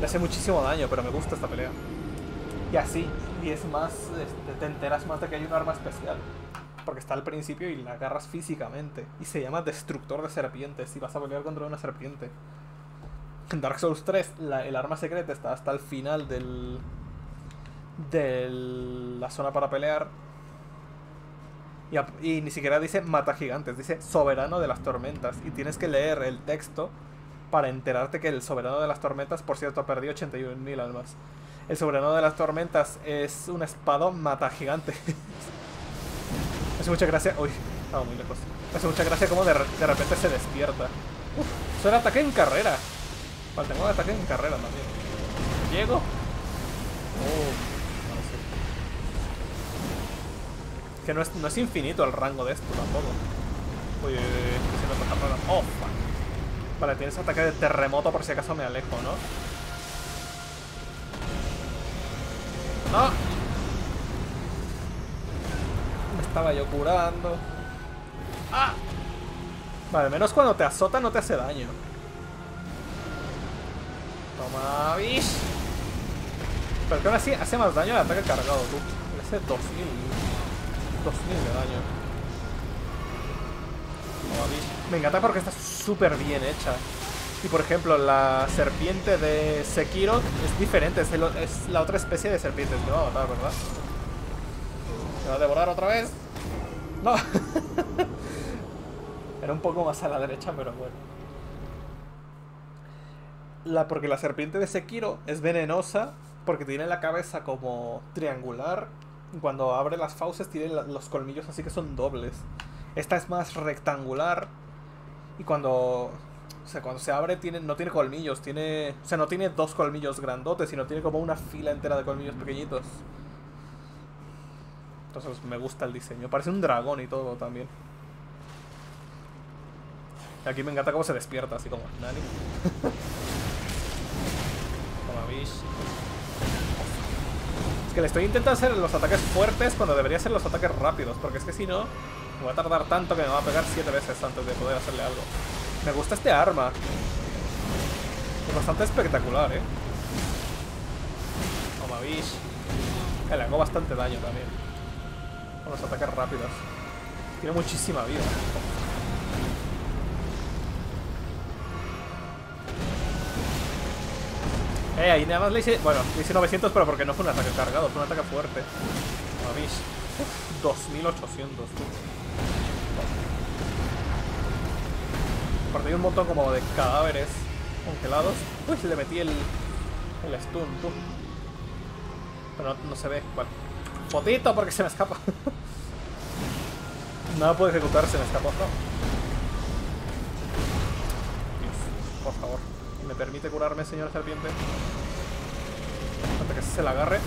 Le hace muchísimo daño, pero me gusta esta pelea. Y así, y es más, este, te enteras más de que hay un arma especial. Porque está al principio y la agarras físicamente. Y se llama Destructor de Serpientes. Y vas a pelear contra una serpiente. Dark Souls 3, el arma secreta está hasta el final del. de la zona para pelear. Y, ni siquiera dice mata gigantes, dice soberano de las tormentas. Y tienes que leer el texto para enterarte que el soberano de las tormentas, por cierto, perdió 81.000 almas. El soberano de las tormentas es un espadón mata gigante. hace mucha gracia. Uy, estaba muy lejos. hace mucha gracia como de, repente se despierta. Uf, eso era ataque en carrera. Vale, tengo ataque en carrera también. Llego. Oh. Que no es, no es infinito el rango de esto tampoco. Uy, uy, uy, Oh, fuck. Vale, tienes ataque de terremoto por si acaso me alejo, ¿no? ¡No! Me estaba yo curando. ¡Ah! Vale, menos cuando te azota no te hace daño. Toma, bish. Pero que aún así hace más daño el ataque cargado, tú. Le hace 2000. 2000 de daño. Me encanta porque está súper bien hecha. Y por ejemplo, la serpiente de Sekiro es diferente, es, la otra especie de serpientes. Me va a matar, ¿verdad? ¿Me va a devorar otra vez? No. Era un poco más a la derecha, pero bueno. La, porque la serpiente de Sekiro es venenosa porque tiene la cabeza como triangular cuando abre las fauces tiene los colmillos así que son dobles. Esta es más rectangular. Y cuando. O sea, cuando se abre tiene, no tiene colmillos, tiene. O sea, no tiene dos colmillos grandotes, sino tiene como una fila entera de colmillos pequeñitos. Entonces me gusta el diseño. Parece un dragón y todo también. aquí me encanta cómo se despierta, así como. Nani. Es que le estoy intentando hacer los ataques fuertes cuando debería ser los ataques rápidos, porque es que si no, me va a tardar tanto que me va a pegar 7 veces antes de poder hacerle algo. Me gusta este arma. Es bastante espectacular, ¿eh? Bish. Eh, le hago bastante daño también. Con los ataques rápidos. Tiene muchísima vida. Eh, ahí nada más le hice... Bueno, le hice 900, pero porque no fue un ataque cargado, fue un ataque fuerte. Uf, 2800. Aparte hay un montón como de cadáveres congelados. Uy, le metí el, el stun, tú. Pero no, se ve. Bueno. Fotito porque se me escapa. Nada puede ejecutar, se me escapó. No. por favor. ¿Me permite curarme, señora serpiente? Hasta que se la agarre.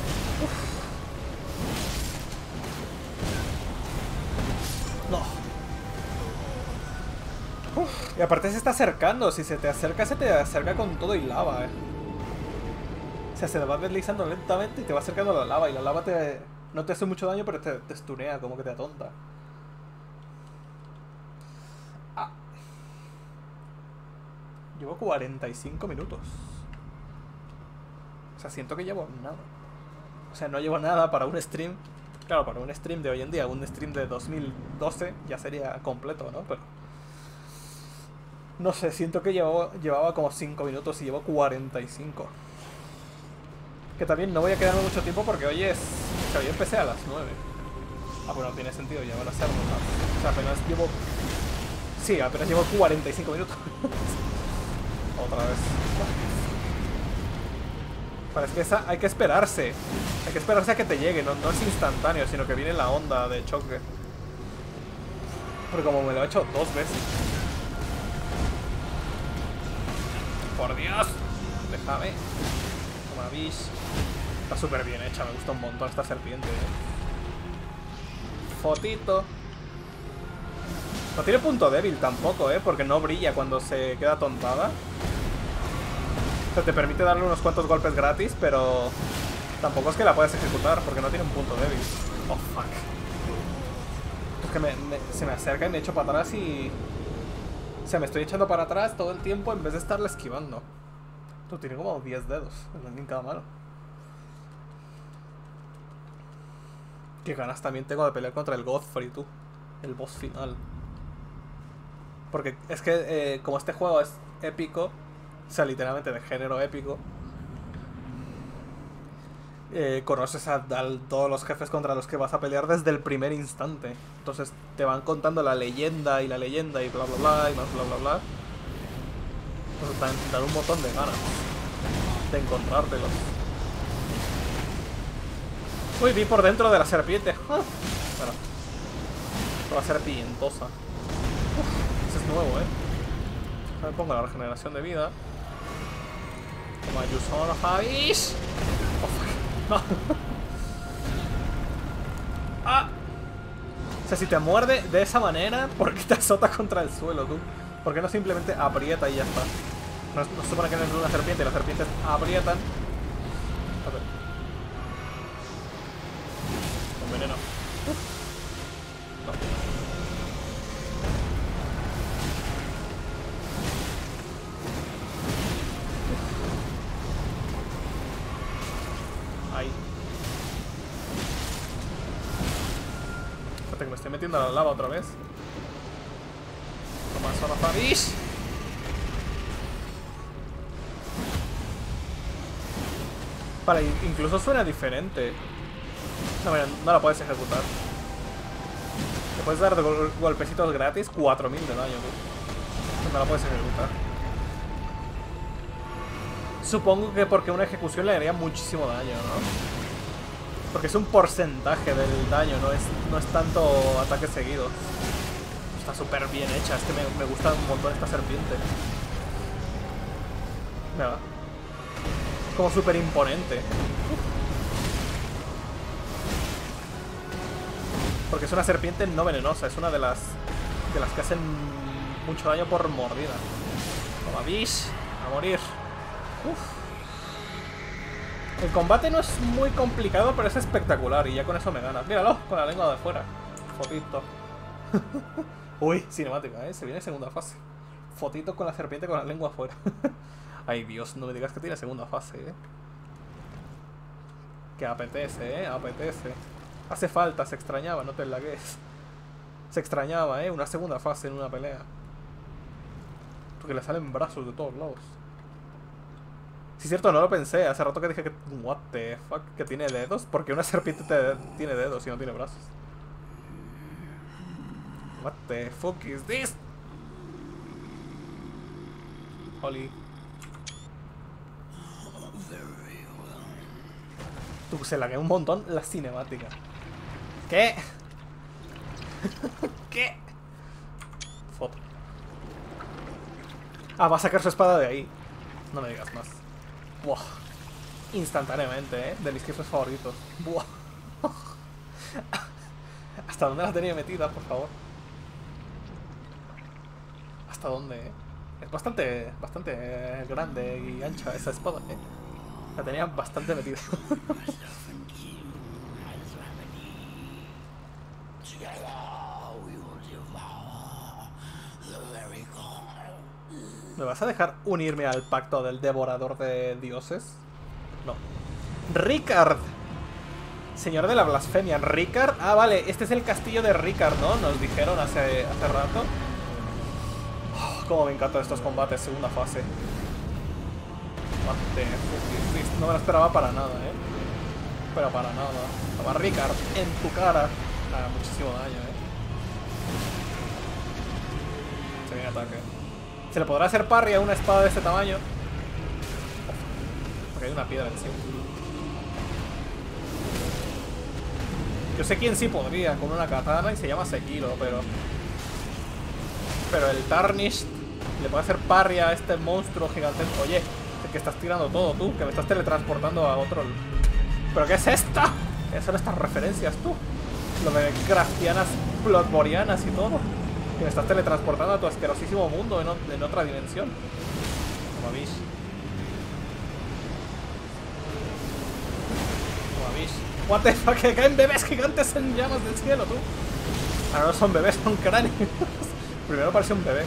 No. Y aparte se está acercando. Si se te acerca, se te acerca con todo y lava, eh. O sea, se va deslizando lentamente y te va acercando a la lava. Y la lava te, no te hace mucho daño, pero te, te estunea, como que te atonta. Llevo 45 minutos. O sea, siento que llevo nada. O sea, no llevo nada para un stream. Claro, para un stream de hoy en día, un stream de 2012 ya sería completo, ¿no? Pero... No sé, siento que llevaba, llevaba como 5 minutos y llevo 45. Que también no voy a quedarme mucho tiempo porque hoy es... O sea, yo empecé a las 9. Ah, bueno, tiene sentido, ya van a ser más. O sea, apenas llevo... Sí, apenas llevo 45 minutos. Otra vez. Parece que esa hay que esperarse. Hay que esperarse a que te llegue, no, no es instantáneo, sino que viene la onda de choque. Porque como me lo he hecho dos veces. ¡Por Dios! Déjame. Toma, bish. Está súper bien hecha, me gusta un montón esta serpiente. ¿eh? Fotito. No tiene punto débil tampoco, ¿eh? Porque no brilla cuando se queda tontada. O sea, te permite darle unos cuantos golpes gratis, pero... Tampoco es que la puedas ejecutar, porque no tiene un punto débil. Oh, fuck. Es que me, se me acerca y me echo para atrás y... O sea, me estoy echando para atrás todo el tiempo en vez de estarle esquivando. Tú tiene como 10 dedos en cada mano. Qué ganas también tengo de pelear contra el Godfrey, tú. El boss final. Porque es que eh, como este juego es épico, o sea, literalmente de género épico, eh, conoces a, todos los jefes contra los que vas a pelear desde el primer instante. Entonces te van contando la leyenda y la leyenda y bla bla bla y más bla bla bla. Entonces dan, dan un montón de ganas de encontrártelos. Uy, vi por dentro de la serpiente. Ah, bueno. Toda serpientosa. Uf, nuevo, eh. Me pongo la regeneración de vida. Toma, you son. Oh, ah. O sea, si te muerde de esa manera, ¿por qué te azota contra el suelo, tú? ¿Por qué no simplemente aprieta y ya está? No, supone que no es una serpiente, las serpientes aprietan otra vez. Toma, zona Fabish. Vale, incluso suena diferente. No, no la puedes ejecutar. Te puedes dar golpecitos gratis, 4000 de daño, No la puedes ejecutar. Supongo que porque una ejecución le haría muchísimo daño, ¿no? Porque es un porcentaje del daño, no es, no es tanto ataque seguido. Está súper bien hecha, es que me, me, gusta un montón esta serpiente. Mira. Como súper imponente. Porque es una serpiente no venenosa, es una de las de las que hacen mucho daño por mordida. Toma, bish, a morir. Uf. El combate no es muy complicado, pero es espectacular y ya con eso me ganas. Míralo, con la lengua de fuera. Fotito. Uy, cinemática, ¿eh? Se viene segunda fase. Fotito con la serpiente con la lengua afuera. Ay, Dios, no me digas que tiene segunda fase, ¿eh? Que apetece, ¿eh? Apetece. Hace falta, se extrañaba, no te lagues. Se extrañaba, ¿eh? Una segunda fase en una pelea. Porque le salen brazos de todos lados. Si es cierto, no lo pensé. Hace rato que dije que... What the fuck? ¿Que tiene dedos? Porque una serpiente tiene dedos y no tiene brazos. What the fuck is this? Holly. Tú, se laguea un montón la cinemática. ¿Qué? ¿Qué? Foto. Ah, va a sacar su espada de ahí. No me digas más. Buah. Instantáneamente, ¿eh? De mis jefes favoritos. Buah. ¿Hasta dónde la tenía metida, por favor? ¿Hasta dónde, eh? Es bastante, bastante grande y ancha esa espada, ¿eh? La tenía bastante metida. ¿Me vas a dejar unirme al pacto del devorador de dioses? No. Ricard. Señor de la blasfemia. Ricard. Ah, vale. Este es el castillo de Ricard, ¿no? Nos dijeron hace, hace rato. Oh, cómo me encantan estos combates. Segunda fase. No me lo esperaba para nada, ¿eh? Pero para nada. Toma Ricard en tu cara. Ah, muchísimo daño, ¿eh? Se viene ataque. ¿Se le podrá hacer parry a una espada de este tamaño? Porque hay una piedra encima. Yo sé quién sí podría con una katana y se llama Sekiro, pero... Pero el Tarnished le puede hacer parry a este monstruo gigantesco. Oye, es que estás tirando todo tú, que me estás teletransportando a otro... ¿Pero qué es esto? ¿Qué son estas referencias tú? Lo de Gracianas Bloodborianas y todo. Estás teletransportando a tu asquerosísimo mundo en, otra dimensión. Como Bish. Como Bish. What the fuck, que caen bebés gigantes en llamas del cielo, tú. Ahora no son bebés, son cráneos. Primero parece un bebé.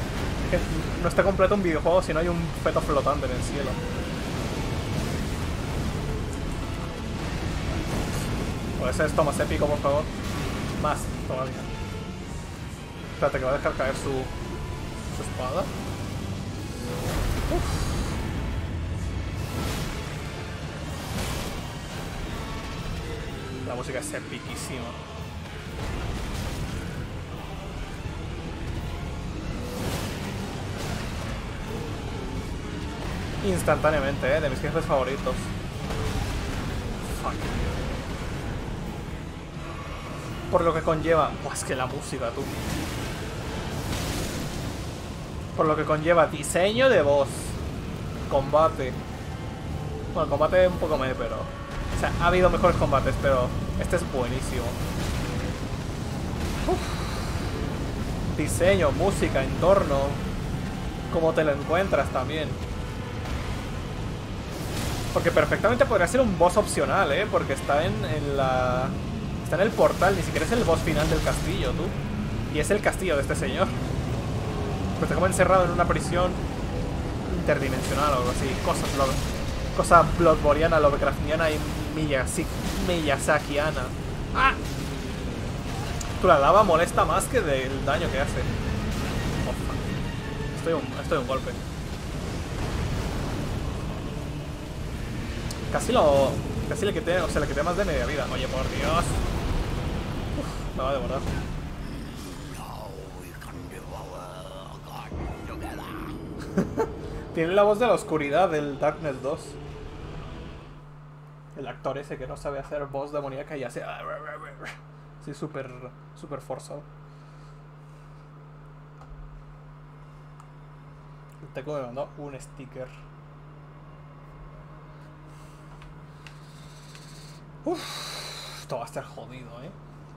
No está completo un videojuego si no hay un feto flotante en el cielo. Puede ser esto más épico, por favor. Más, todavía. Espérate que va a dejar caer su, su espada. Uf. La música es epiquísima. Instantáneamente, ¿eh? De mis jefes favoritos. Fuck. Por lo que conlleva... Pues que la música, tú. Por lo que conlleva diseño de voz. Combate. Bueno, combate un poco medio, pero... O sea, ha habido mejores combates, pero este es buenísimo. Diseño, música, entorno. Cómo te lo encuentras también. Porque perfectamente podría ser un boss opcional, ¿eh? Porque está en, en la... Está en el portal, ni siquiera es el boss final del castillo, tú. Y es el castillo de este señor. Pues como encerrado en una prisión interdimensional o algo así. Cosas, lo, cosa bloodboriana, lovecraftiana y miyazakiana. ¡Ah! Tú la lava molesta más que del daño que hace. Oh, estoy, un, estoy un golpe. Casi lo... Casi le quité, o sea, le quité más de media vida. Oye, por Dios. me va a devorar. Tiene la voz de la oscuridad del Darkness 2. El actor ese que no sabe hacer voz demoníaca y hace... Sí, súper, súper forzado. Tengo me mandó un sticker. Uff, esto va a estar jodido, eh.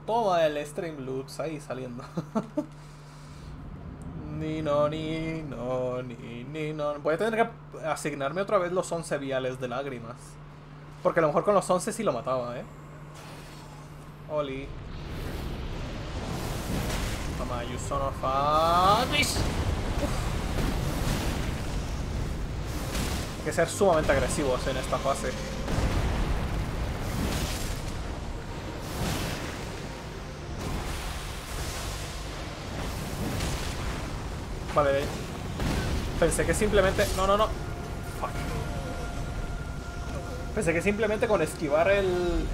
Toma el stream loots ahí saliendo. Ni no, ni no, ni ni no. Voy a tener que asignarme otra vez los 11 viales de lágrimas. Porque a lo mejor con los 11 sí lo mataba, ¿eh? Oli. Toma, you son of a... Hay que ser sumamente agresivos en esta fase. Vale, pensé que simplemente... No, no, no. Fuck. Pensé que simplemente con esquivar el,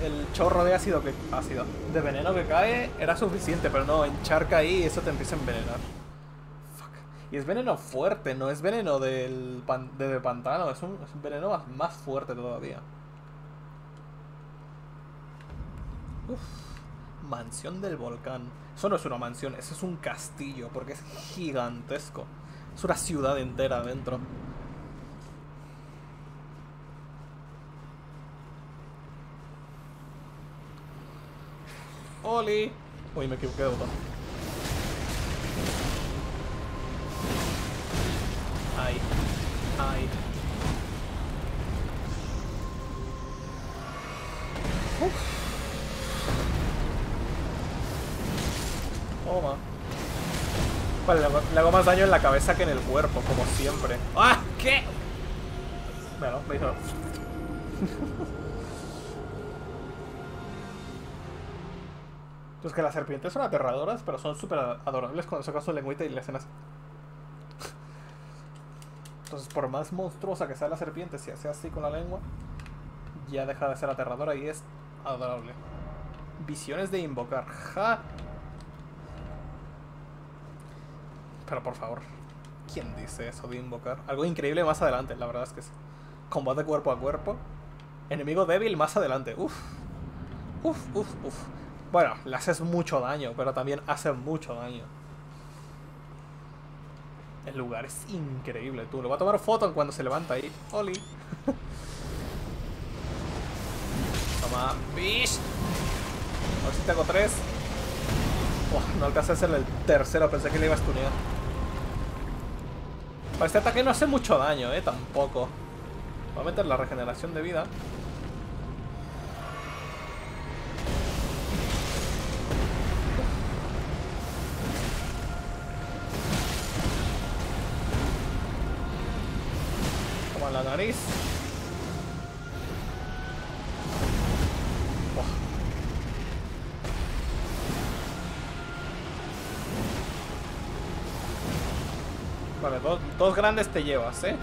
el, chorro de ácido que ácido de veneno que cae era suficiente, pero no, encharca ahí y eso te empieza a envenenar. Fuck. Y es veneno fuerte, no es veneno del de, pantano, es un, es un veneno más, más, fuerte todavía. Uf. Mansión del volcán. Eso no es una mansión, eso es un castillo, porque es gigantesco. Es una ciudad entera adentro. ¡Oli! Uy, me equivoqué de botón. Ay. Ay. Uf. Toma. Vale, le hago, más daño en la cabeza que en el cuerpo, como siempre. ¡Ah! ¿Qué? Bueno, me hizo... Pues que las serpientes son aterradoras, pero son súper adorables cuando sacas su lengüita y le hacen así. Entonces, por más monstruosa que sea la serpiente, si hace así con la lengua, ya deja de ser aterradora y es adorable. Visiones de invocar. ¡Ja! Pero por favor, ¿quién dice eso de invocar? Algo increíble más adelante, la verdad es que sí. Combate cuerpo a cuerpo. Enemigo débil más adelante. Uf. Uf, uf, uf. Bueno, le haces mucho daño, pero también hace mucho daño. El lugar es increíble, tú. Le voy a tomar foto cuando se levanta ahí. Oli. Toma, bish. A ver si tengo tres. no alcancé a hacerle el tercero, pensé que le iba a stunear. Para este ataque no hace mucho daño, eh, tampoco. Voy a meter la regeneración de vida. Toma la nariz. Dos, grandes te llevas, ¿eh?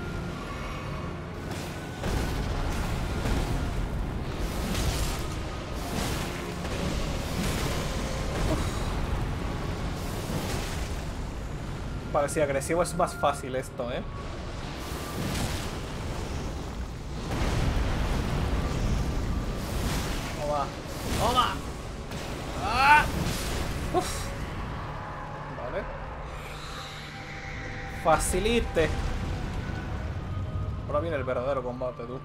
Si agresivo es más fácil esto, ¿eh? Ahora viene el verdadero combate, tú.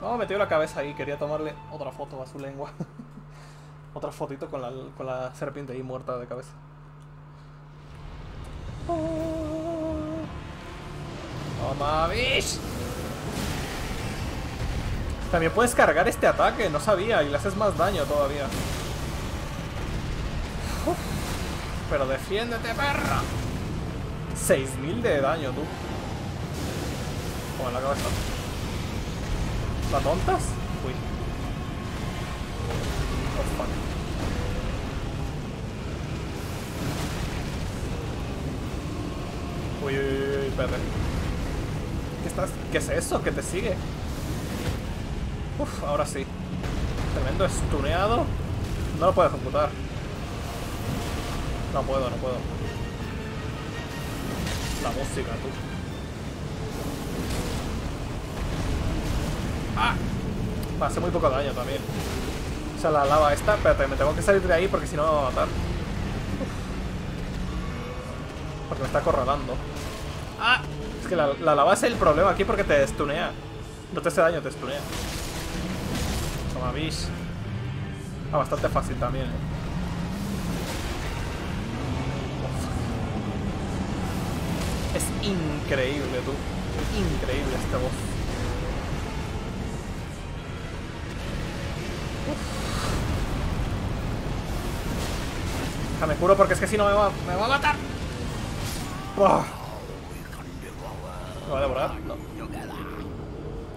No, metió la cabeza ahí. Quería tomarle otra foto a su lengua. otra fotito con la, con la serpiente ahí muerta de cabeza. Toma. También puedes cargar este ataque, no sabía, y le haces más daño todavía. Pero defiéndete, perra. 6000 de daño, tú. Como en la cabeza. ¿La tontas? Uy. Oh, fuck. Uy, uy, uy, espérate. ¿Qué estás? ¿Qué es eso? ¿Qué te sigue? Uf, ahora sí. Tremendo estuneado. No lo puedo ejecutar. No puedo, no puedo. La música, tú. ¡Ah! Me hace muy poco daño también. O sea, la lava esta. Espérate, me tengo que salir de ahí porque si no me va a matar. Porque me está acorralando. ¡Ah! Es que la, la, lava es el problema aquí porque te estunea. No te hace daño, te estunea. Toma, bish. Ah, bastante fácil también, eh. Increíble, tú. Increíble este boss. Déjame curo porque es que si no me va, me va a matar. ¿Me va a devorar? No.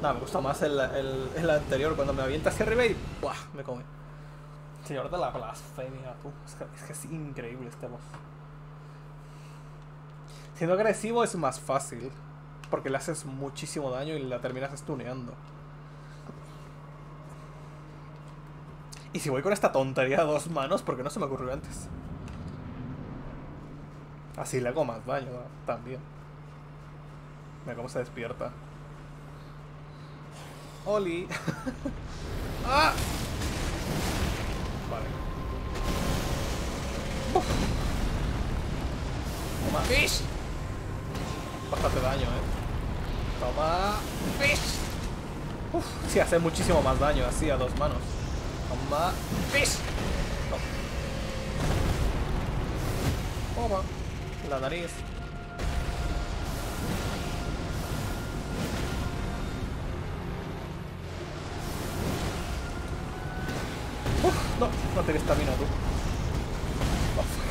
No, me gusta más el, el, anterior cuando me avienta hacia arriba y ¡buah! me come. Señor de la blasfemia, tú. Es que, es que es increíble este boss. Siendo agresivo es más fácil. Porque le haces muchísimo daño y la terminas stuneando. Y si voy con esta tontería a dos manos, ¿por qué no se me ocurrió antes? Así le hago más daño también. Mira cómo se despierta. ¡Oli! ¡Ah! Vale. Uf bastante daño, ¿eh? Toma... ¡Fish! Uf, sí, hace muchísimo más daño así a dos manos. Toma... ¡Fish! Toma. La nariz. Uf, no, no te estamina tú. Uf.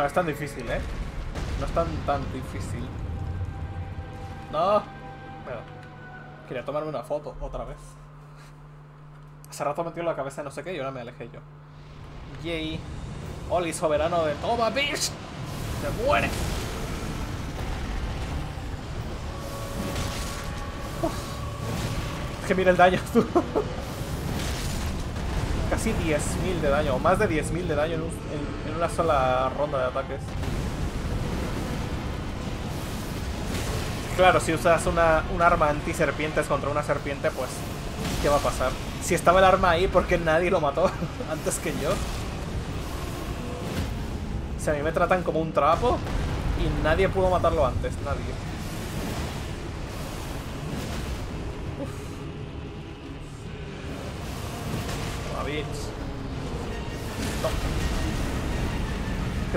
No, es tan difícil, ¿eh? No es tan, tan difícil. No. Bueno, quería tomarme una foto otra vez. Hace rato metió la cabeza no sé qué y ahora me alejé yo. Yay. Oli, soberano de toma, bitch. Se muere. Uf. Es que mira el daño, tú. Casi 10.000 de daño, o más de 10.000 de daño en, un- en- en una sola ronda de ataques. Claro, si usas una, un arma anti-serpientes contra una serpiente, pues, ¿qué va a pasar? Si estaba el arma ahí, ¿por qué nadie lo mató antes que yo? Si a mí me tratan como un trapo y nadie pudo matarlo antes, nadie.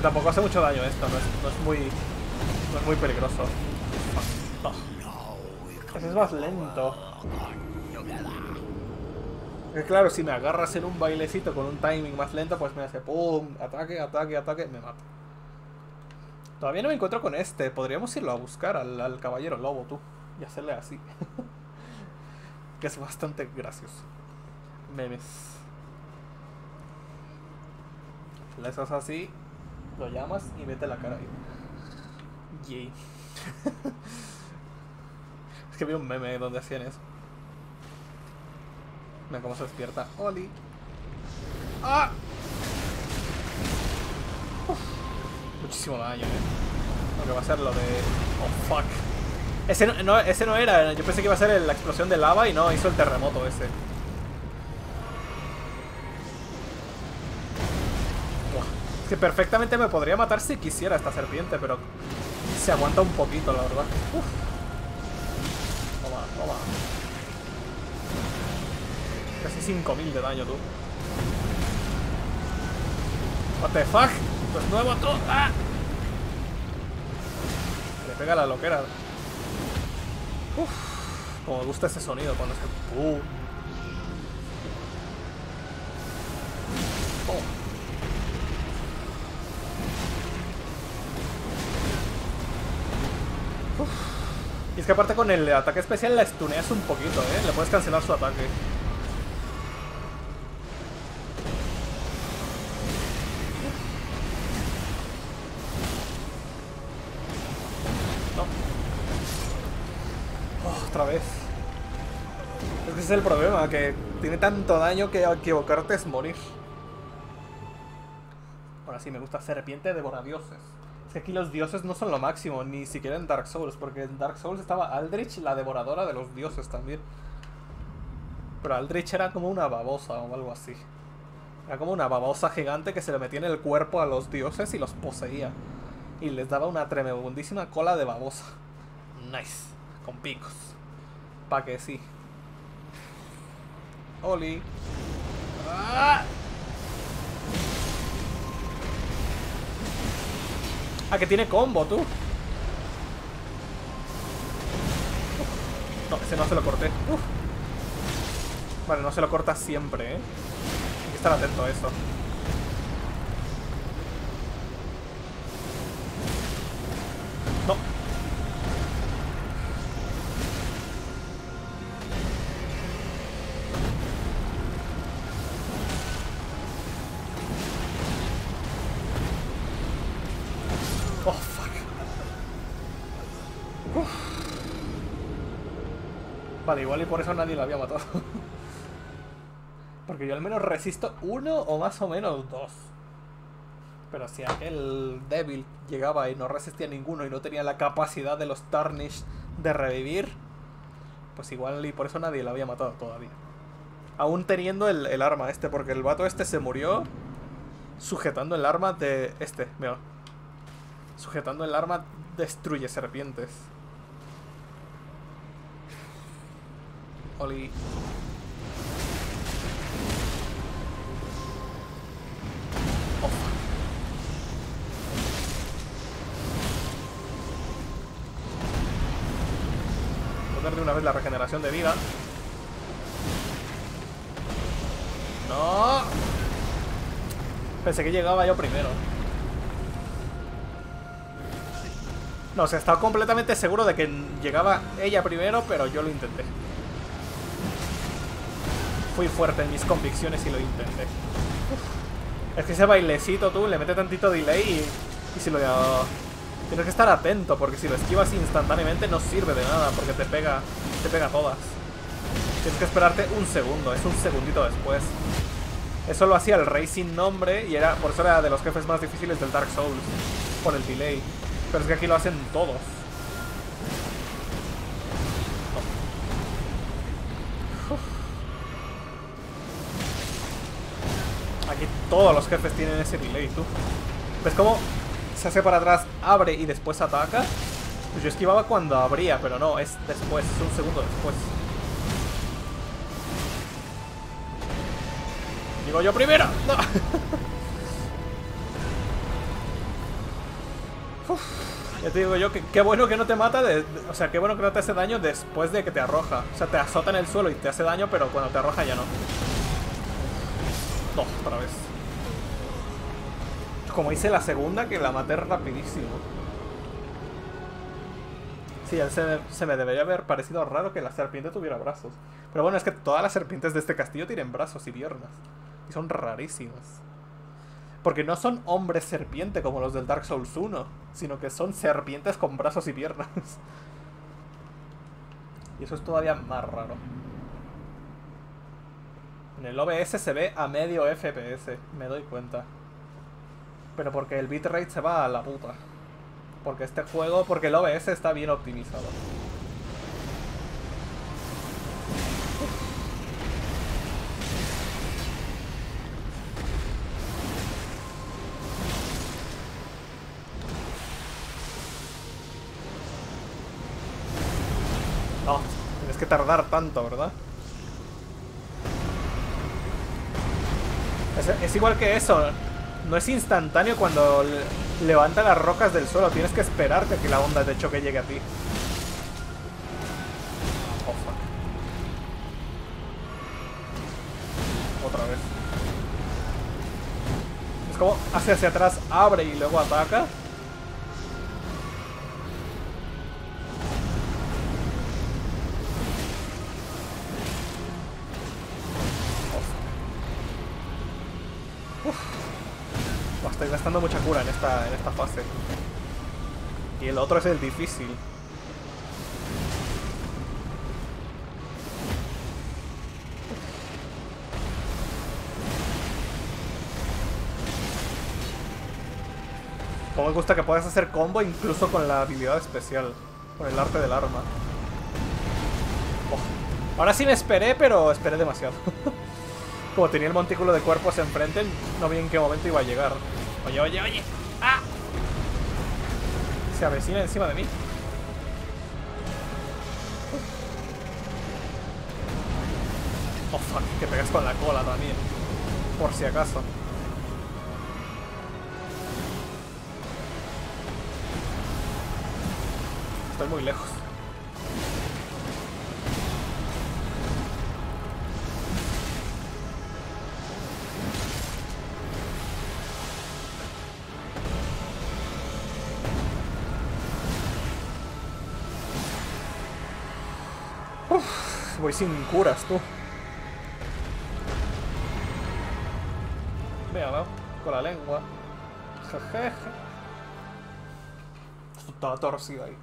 Tampoco hace mucho daño esto, no es, es muy. No es muy peligroso. Es más lento. Que claro, si me agarras en un bailecito con un timing más lento, pues me hace pum, ataque, ataque, ataque, me mata. Todavía no me encuentro con este. Podríamos irlo a buscar al, al caballero lobo, tú. Y hacerle así. que es bastante gracioso. Memes. Le haces así, lo llamas y mete la cara ahí. Yay. es que vi un meme donde hacían eso. Mira cómo se despierta. Oli. ¡Ah! Uf. Muchísimo daño, eh. Lo que va a ser lo de. Oh fuck. Ese no, no- ese no era. Yo pensé que iba a ser la explosión de lava y no, hizo el terremoto ese. Que perfectamente me podría matar si quisiera esta serpiente, pero se aguanta un poquito, la verdad. Uf. Toma, toma. Casi 5000 de daño, tú. What the fuck? Esto es nuevo, tú. ¡Ah! Le pega la loquera. Uf. Como me gusta ese sonido cuando se... ¡Pum! Oh. Uf. Y es que aparte con el ataque especial la stuneas un poquito, ¿eh? Le puedes cancelar su ataque. No. Oh, otra vez. Es que ese es el problema, que tiene tanto daño que equivocarte es morir. Ahora sí, me gusta serpiente devoradioses. Que aquí los dioses no son lo máximo, ni siquiera en Dark Souls, porque en Dark Souls estaba Aldrich, la devoradora de los dioses también. Pero Aldrich era como una babosa o algo así. Era como una babosa gigante que se le metía en el cuerpo a los dioses y los poseía. Y les daba una tremendísima cola de babosa. Nice. Con picos. Pa' que sí. Oli. ¡Ah! Ah, que tiene combo, tú. No, ese no se lo corté. Uf. Vale, no se lo corta siempre, ¿eh? Hay que estar atento a eso. Igual y por eso nadie lo había matado. Porque yo al menos resisto uno o más o menos dos. Pero si aquel débil llegaba y no resistía ninguno y no tenía la capacidad de los Tarnish de revivir, pues igual y por eso nadie lo había matado todavía. Aún teniendo el, el arma este, porque el vato este se murió sujetando el arma de este, mira. Sujetando el arma destruye serpientes. Oli. Oh, de una vez la regeneración de vida. No. Pensé que llegaba yo primero. No, o sea, estaba completamente seguro de que llegaba ella primero, pero yo lo intenté. Fui fuerte en mis convicciones y lo intenté. Es que ese bailecito tú le mete tantito delay y, y si lo... Tienes que estar atento porque si lo esquivas instantáneamente no sirve de nada porque te pega, te pega todas. Tienes que esperarte un segundo, es un segundito después. Eso lo hacía el rey sin nombre y era por eso era de los jefes más difíciles del Dark Souls, por el delay. Pero es que aquí lo hacen todos. Todos los jefes tienen ese delay, tú. ¿Ves cómo se hace para atrás, abre y después ataca? Pues yo esquivaba cuando abría, pero no, es después, es un segundo después. Digo yo primero. Ya te digo yo que qué bueno que no te mata, o sea, qué bueno que no te hace daño después de que te arroja. O sea, te azota en el suelo y te hace daño, pero cuando te arroja ya no. No, otra vez. Como hice la segunda, que la maté rapidísimo. Sí, se, se me debería haber parecido raro que la serpiente tuviera brazos. Pero bueno, es que todas las serpientes de este castillo tienen brazos y piernas. Y son rarísimas. Porque no son hombres serpiente como los del Dark Souls 1, sino que son serpientes con brazos y piernas. Y eso es todavía más raro. En el OBS se ve a medio FPS, me doy cuenta. Pero porque el bitrate se va a la puta. Porque este juego, porque el OBS está bien optimizado. No, tienes que tardar tanto, ¿verdad? Es, igual que eso. No es instantáneo cuando le- levanta las rocas del suelo. Tienes que esperarte que la onda de choque llegue a ti. Oh. Otra vez. Es como hace hacia atrás, abre y luego ataca. Mucha cura en esta, en esta fase. Y el otro es el difícil. Como me gusta que puedas hacer combo incluso con la habilidad especial. Con el arte del arma. Oh, Ahora sí me esperé, pero esperé demasiado. Como tenía el montículo de cuerpos enfrente, no vi en qué momento iba a llegar. Oye, oye, oye. ¡Ah! Se avecina encima de mí. Oh, fuck. Que pegas con la cola también. Por si acaso. Estoy muy lejos. Voy sin curas, tú. Mira, ¿no? Con la lengua. Jejeje. Estaba torcido ahí.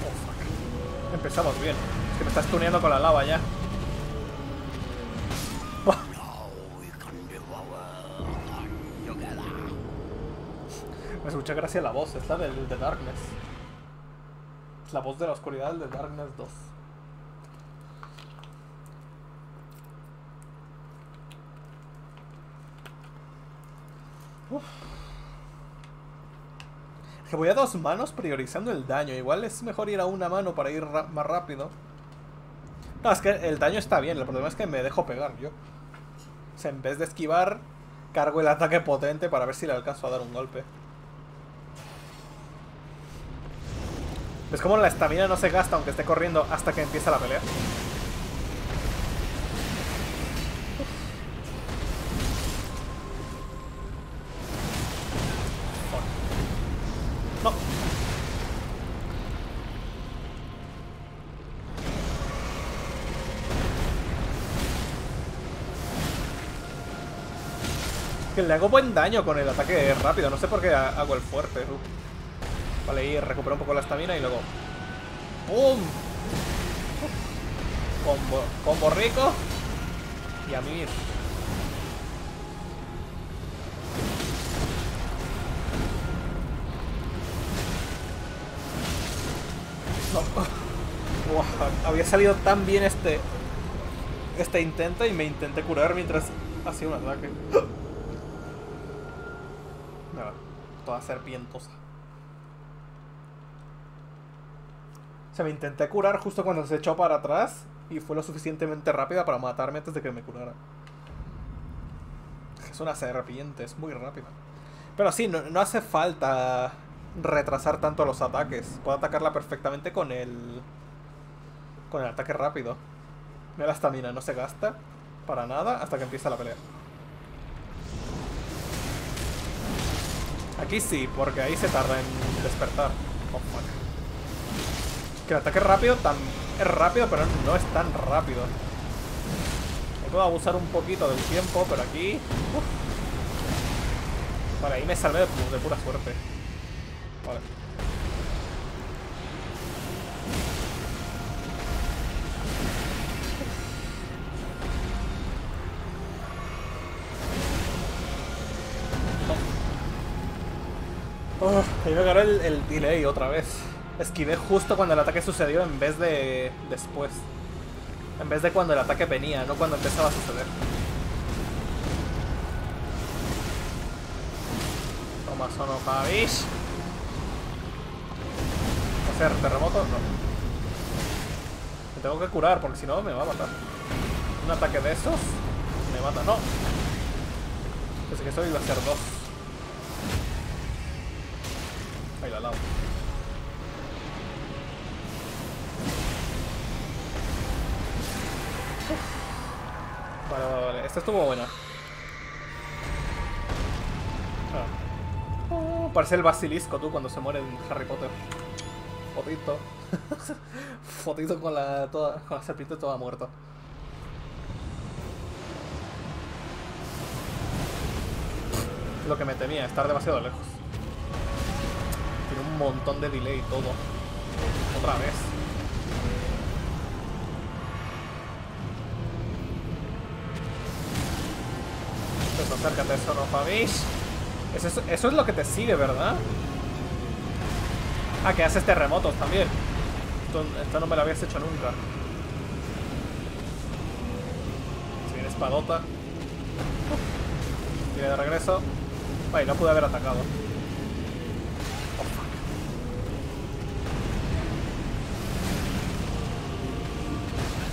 Oh, fuck. Empezamos bien. Es Que me estás tuneando con la lava ya. Gracias la voz, esta del de Darkness. Es la voz de la oscuridad del de Darkness 2. Uf. Que voy a dos manos priorizando el daño. Igual es mejor ir a una mano para ir más rápido. No, es que el daño está bien. El problema es que me dejo pegar yo. O sea, en vez de esquivar, cargo el ataque potente para ver si le alcanzo a dar un golpe. ¿Ves cómo la estamina no se gasta aunque esté corriendo hasta que empieza la pelea? No. Que le hago buen daño con el ataque rápido. No sé por qué ha- hago el fuerte. uh. Vale, y recupero un poco la estamina y luego... ¡Pum! Combo, combo rico. Y a mí. Buah, había salido tan bien este este intento y me intenté curar mientras hacía un ataque. Nada, toda serpientosa. O sea, me intenté curar justo cuando se echó para atrás y fue lo suficientemente rápida para matarme antes de que me curara. Es una serpiente, es muy rápida. Pero sí, no, hace falta retrasar tanto los ataques. Puedo atacarla perfectamente con el. con el ataque rápido. Mira la estamina, no se gasta para nada hasta que empieza la pelea. Aquí sí, porque ahí se tarda en despertar. Oh fuck. Que el ataque rápido tan, es rápido, pero no es tan rápido. Ahí puedo abusar un poquito del tiempo, pero aquí. uf. Vale, ahí me salvé de, pu- de pura suerte. Vale. Oh, ahí me agarró el, el delay otra vez. Esquivé justo cuando el ataque sucedió en vez de después. En vez de cuando el ataque venía, no cuando empezaba a suceder. Toma, sono Javish. Hacer terremoto, no. Me tengo que curar porque si no me va a matar. Un ataque de esos me mata. No. Pensé que eso iba a ser dos. Ahí la lavo. Vale, vale, vale. Esta estuvo buena. Ah. Oh, parece el basilisco, tú, cuando se muere en Harry Potter. Fotito. Fotito con la, toda, con la serpiente toda muerta. Lo que me temía, estar demasiado lejos. Tiene un montón de delay todo. Otra vez. Acércate, eso no, Fabish. Eso, es- lo que te sigue, ¿verdad? Ah, que haces terremotos también. Esto, no me lo habías hecho nunca. Si viene espadota. Tiene de regreso. Ay, no pude haber atacado. Oh.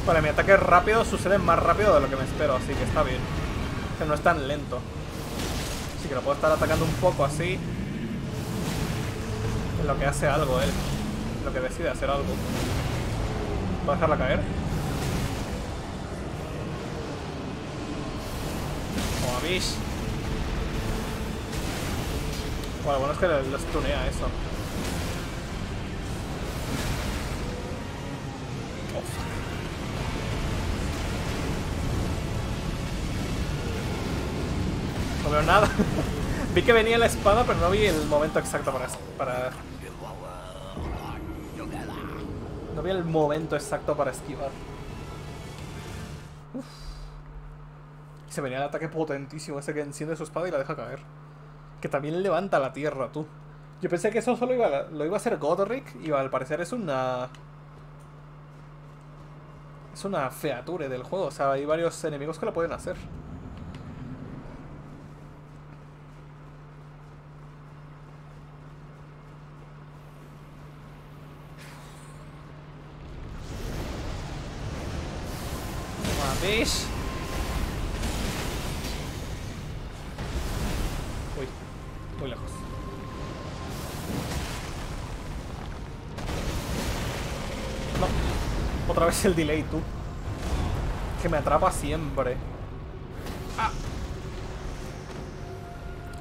Vale, mi ataque rápido sucede más rápido de lo que me espero, así que está bien. Que no es tan lento. Así que lo puedo estar atacando un poco así. En lo que hace algo él. En lo que decide hacer algo. ¿Puedo dejarla caer? Como Bish. Bueno, bueno es que lo stunea eso. Oh, No veo nada. vi que venía la espada, pero no vi el momento exacto para... para... No había el momento exacto para esquivar. Se venía el ataque potentísimo ese que enciende su espada y la deja caer. Que también levanta la tierra, tú. Yo pensé que eso solo iba lo iba a hacer Godric y al parecer es una... Es una feature del juego, o sea, hay varios enemigos que lo pueden hacer. Uy, muy lejos. No, otra vez el delay, tú. Que me atrapa siempre. Ah.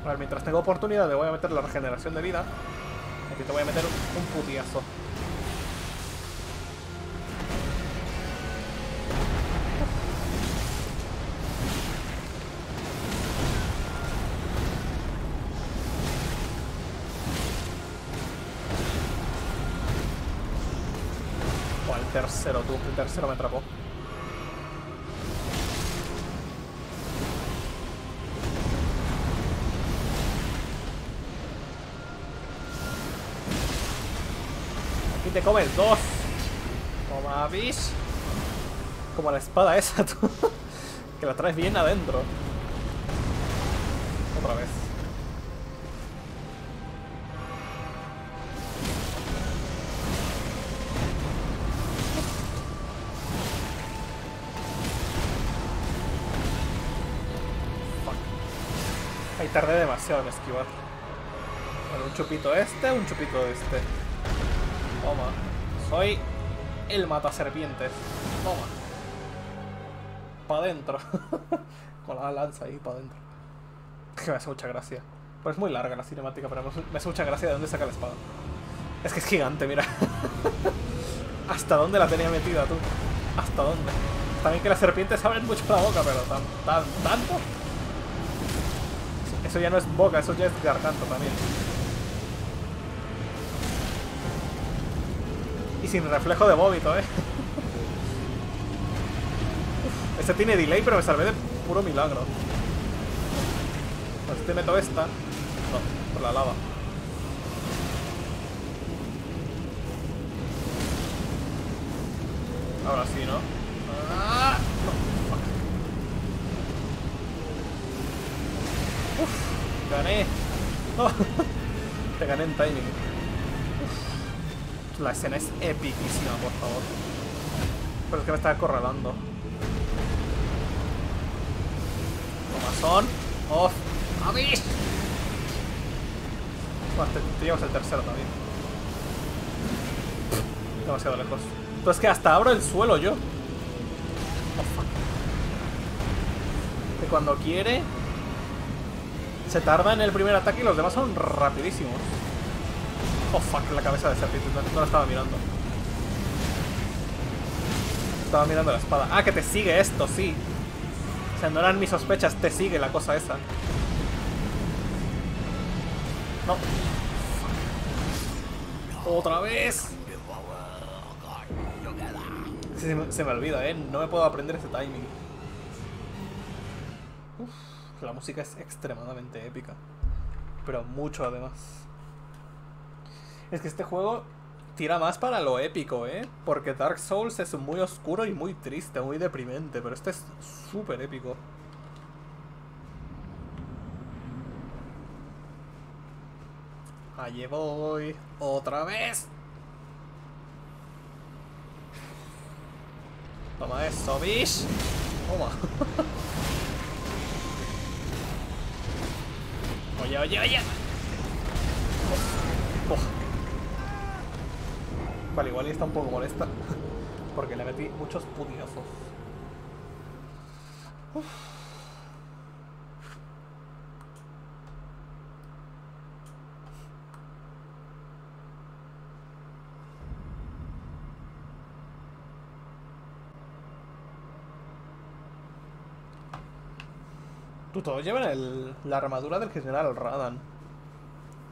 A ver, mientras tengo oportunidad, le voy a meter la regeneración de vida. Aquí te voy a meter un putiazo. Tercero, me atrapó. Aquí te comes dos. Toma, bis. Como la espada esa, tú. que la traes bien adentro. Demasiado en esquivar. Bueno, un chupito este, un chupito este. Toma. Soy el mata serpientes. Toma. Pa' adentro. Con la lanza ahí, pa' adentro. Que me hace mucha gracia. Pues es muy larga la cinemática, pero me hace mucha gracia de dónde saca la espada. Es que es gigante, mira. ¿Hasta dónde la tenía metida tú? ¿Hasta dónde? También que las serpientes abren mucho la boca, pero tan, tan, tanto. Eso ya no es boca, eso ya es garganta también. Y sin reflejo de vómito, eh. Este tiene delay, pero me salvé de puro milagro. Pues este meto esta. No, por la lava. Ahora sí, ¿no? En timing. La escena es epiquísima, por favor. Pero es que me está acorralando. Tomazón. Off. ¡Avis! Bueno, te, te, llevas el tercero también. Demasiado lejos. Entonces que hasta abro el suelo yo. Oh. Que cuando quiere se tarda en el primer ataque y los demás son rapidísimos. Oh, fuck, la cabeza de serpiente. No la estaba mirando. Estaba mirando la espada. Ah, que te sigue esto, sí. O sea, no eran mis sospechas. Te sigue la cosa esa. No. Otra vez. Se me, se me olvida, ¿eh? No me puedo aprender ese timing. Uf. La música es extremadamente épica. Pero mucho además. Es que este juego tira más para lo épico, ¿eh? Porque Dark Souls es muy oscuro y muy triste, muy deprimente. Pero este es súper épico. Allí voy. Otra vez. Toma eso, bish. Toma. Oye, oye, oye. Oh. Vale, igual está un poco molesta. Porque le metí muchos pudiazos. todos llevan la armadura del general Radan.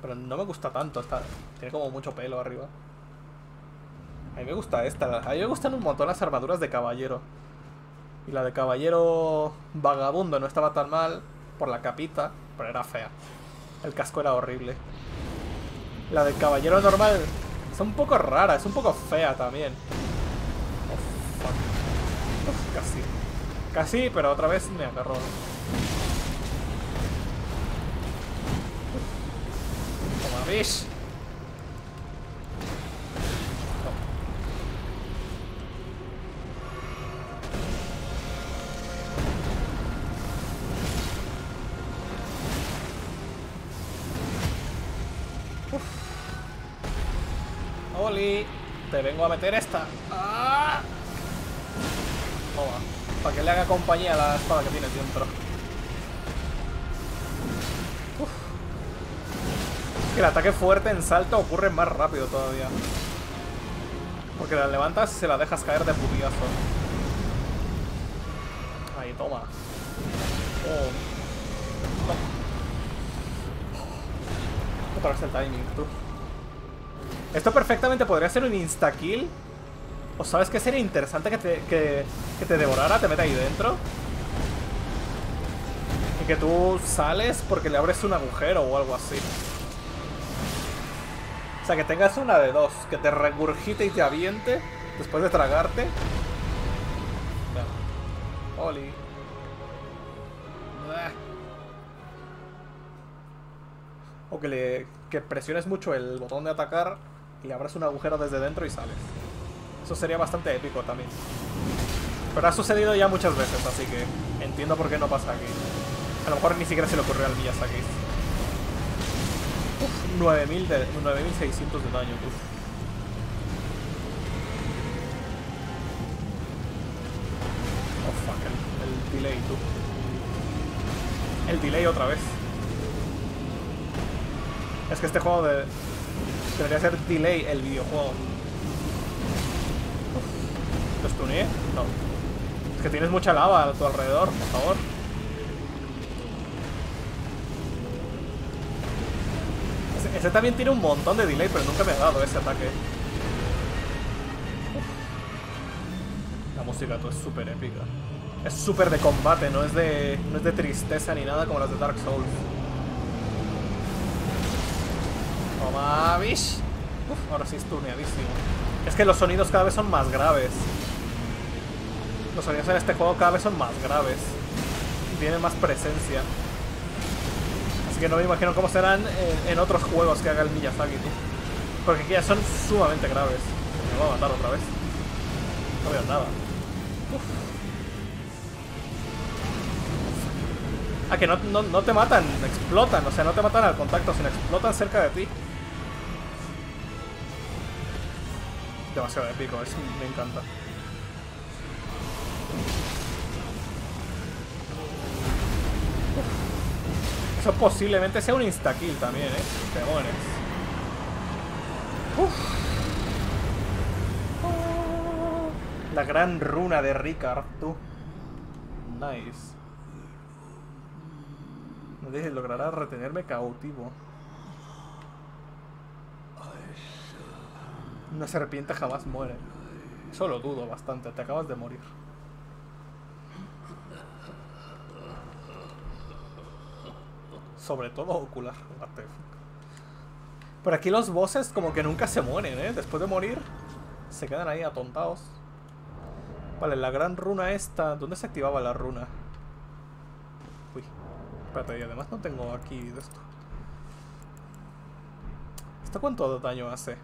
Pero no me gusta tanto, está, tiene como mucho pelo arriba. A mí me gusta esta. A mí me gustan un montón las armaduras de caballero. Y la de caballero vagabundo no estaba tan mal por la capita, pero era fea. El casco era horrible. La de caballero normal es un poco rara, es un poco fea también. Oh, fuck. Casi. Casi, pero otra vez me agarró. Toma, bish. Vengo a meter esta. ¡Ah! Toma, para que le haga compañía a la espada que tienes dentro. Uf. Es que el ataque fuerte en salto ocurre más rápido todavía. Porque la levantas y se la dejas caer de putigazo. Ahí, toma. Oh. Otra vez el timing, tú. Esto perfectamente podría ser un insta-kill. ¿O sabes qué sería interesante que te, que, te devorara, te meta ahí dentro? Y que tú sales porque le abres un agujero o algo así. O sea, que tengas una de dos. Que te regurgite y te aviente después de tragarte. Oli. O que le que presiones mucho el botón de atacar y abras un agujero desde dentro y sales. Eso sería bastante épico también. Pero ha sucedido ya muchas veces, así que entiendo por qué no pasa aquí. A lo mejor ni siquiera se le ocurrió al Miyazaki. Uf, 9000 de, 9600 de daño, uf. Oh el delay, tú. El delay otra vez. Es que este juego de, Debería ser delay el videojuego. ¿Lo stuneé? No. Es que tienes mucha lava a tu alrededor, por favor. Ese, también tiene un montón de delay, pero nunca me ha dado ese ataque. La música tú es súper épica. Es súper de combate, no es de, no es de tristeza ni nada como las de Dark Souls. Toma, bish. Uf, ahora sí es turneadísimo. Es que los sonidos cada vez son más graves. Los sonidos en este juego cada vez son más graves. Tienen más presencia. Así que no me imagino cómo serán en, otros juegos que haga el Miyazaki, Porque aquí ya son sumamente graves. Me va a matar otra vez. No veo nada. Uf. Ah, que no, no te matan, explotan. O sea, no te matan al contacto, sino explotan cerca de ti. Demasiado épico, es, me encanta. Eso posiblemente sea un insta-kill también, ¿eh? Demonios. La gran runa de Ricard, tú. Nice. No logrará retenerme cautivo. Una serpiente jamás muere. Eso lo dudo bastante, te acabas de morir. Sobre todo ocular. Por aquí los bosses como que nunca se mueren, ¿eh? Después de morir, se quedan ahí atontados. Vale, la gran runa esta... ¿Dónde se activaba la runa? Uy, espérate, y además no tengo aquí de esto. ¿Esto cuánto daño hace?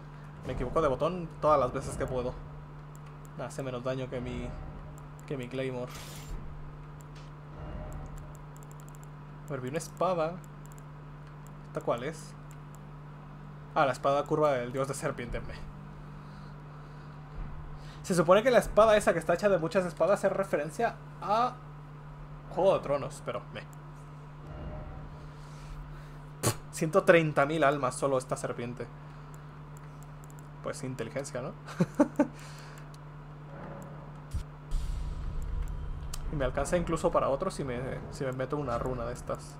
Me equivoco de botón todas las veces que puedo. Hace menos daño que mi, que mi Claymore. A vi una espada. ¿Esta cuál es? Ah, la espada curva del dios de serpiente. Se supone que la espada esa que está hecha de muchas espadas es referencia a Juego de Tronos, pero me. 130.000 almas solo esta serpiente pues inteligencia, ¿no? y me alcanza incluso para otros si me, si me meto una runa de estas.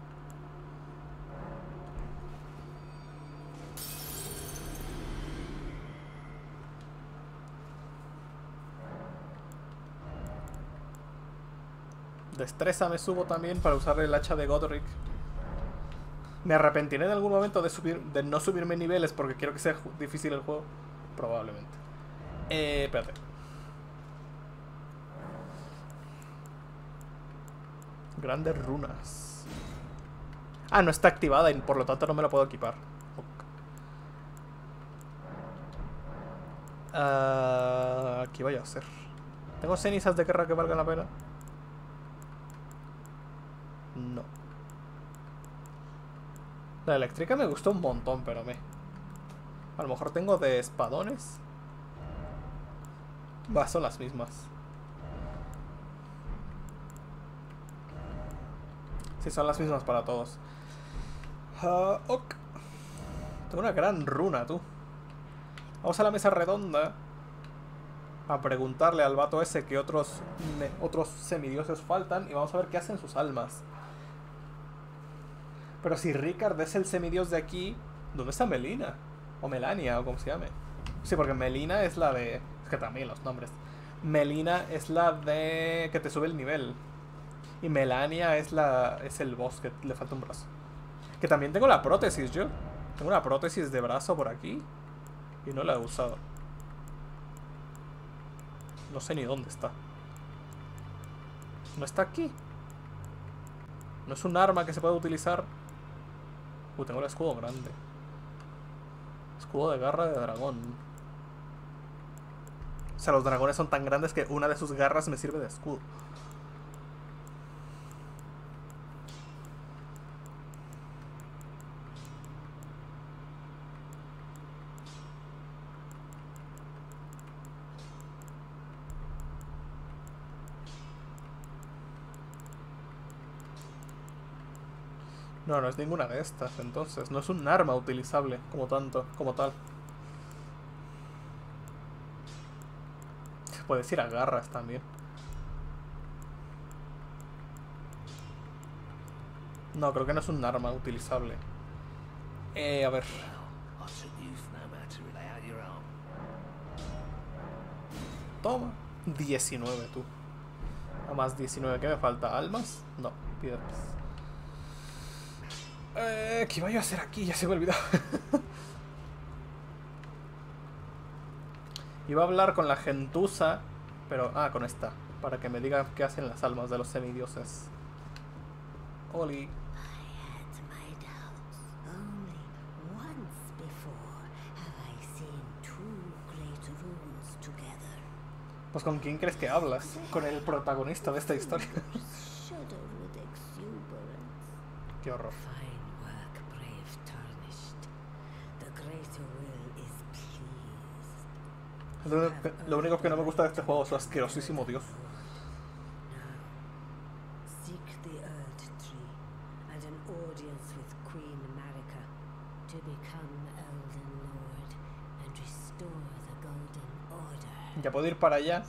Destreza me subo también para usar el hacha de Godric. Me arrepentiré en algún momento de, subir, de no subirme niveles porque quiero que sea difícil el juego. Probablemente. Eh, espérate. Grandes runas. Ah, no está activada y por lo tanto no me la puedo equipar. Uh, ¿Qué voy a hacer? ¿Tengo cenizas de guerra que valgan la pena? No. La eléctrica me gustó un montón, pero me... A lo mejor tengo de espadones. Va, son las mismas. Sí, son las mismas para todos. Uh, ok. Tengo una gran runa, tú. Vamos a la mesa redonda a preguntarle al vato ese que otros, otros semidioses faltan y vamos a ver qué hacen sus almas. Pero si Ricard es el semidios de aquí, ¿dónde está Melina? O Melania, o como se llame. Sí, porque Melina es la de... Es que también los nombres. Melina es la de... que te sube el nivel. Y Melania es la... es el boss que le falta un brazo. Que también tengo la prótesis yo. Tengo una prótesis de brazo por aquí. Y no la he usado. No sé ni dónde está. No está aquí. No es un arma que se pueda utilizar. Uh, tengo el escudo grande. Escudo de garra de dragón. O sea, los dragones son tan grandes que una de sus garras me sirve de escudo. No, no es ninguna de estas, entonces. No es un arma utilizable como tanto, como tal. Puedes ir a garras también. No, creo que no es un arma utilizable. Eh, a ver. Toma. 19, tú. A más 19. ¿Qué me falta? ¿Almas? No, piedras. Eh, ¿Qué iba a hacer aquí? Ya se me olvidó. iba a hablar con la gentuza, pero... Ah, con esta. Para que me diga qué hacen las almas de los semidioses. Oli. Pues con quién crees que hablas? Con el protagonista de esta historia. Qué horror. Lo único, que, no me gusta de este juego es su asquerosísimo dios. Ya puedo ir para allá.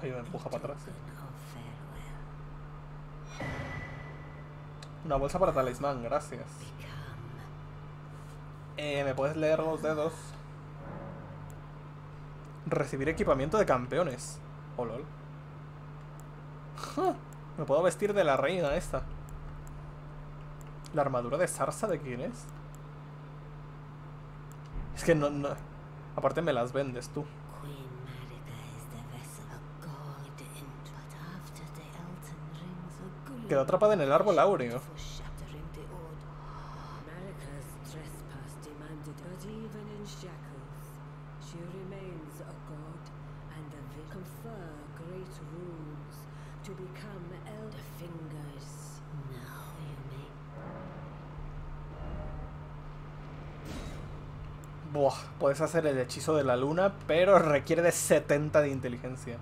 Ahí me empuja para atrás. Una bolsa para talismán, gracias. Eh, ¿Me puedes leer los dedos? Recibir equipamiento de campeones. Oh, lol. Me puedo vestir de la reina esta. ¿La armadura de zarza de quién es? Es que no, no... Aparte me las vendes tú. Quedó atrapada en el árbol áureo. Buah, puedes hacer el hechizo de la luna, pero requiere de 70 de inteligencia.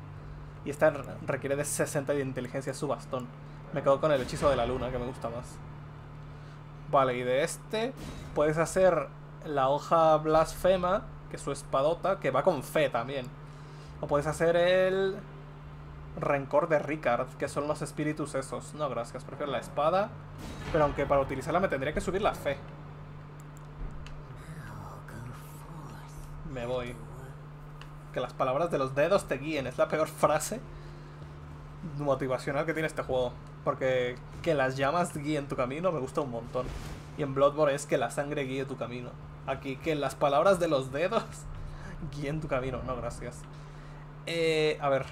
Y esta requiere de 60 de inteligencia su bastón. Me quedo con el hechizo de la luna, que me gusta más. Vale, y de este puedes hacer la hoja blasfema, que es su espadota, que va con fe también. O puedes hacer el rencor de Ricard, que son los espíritus esos. No, gracias, prefiero la espada. Pero aunque para utilizarla me tendría que subir la fe. Me voy. Que las palabras de los dedos te guíen. Es la peor frase motivacional que tiene este juego. Porque que las llamas guíen tu camino me gusta un montón. Y en Bloodborne es que la sangre guíe tu camino. Aquí, que las palabras de los dedos guíen tu camino. No, gracias. Eh, a ver.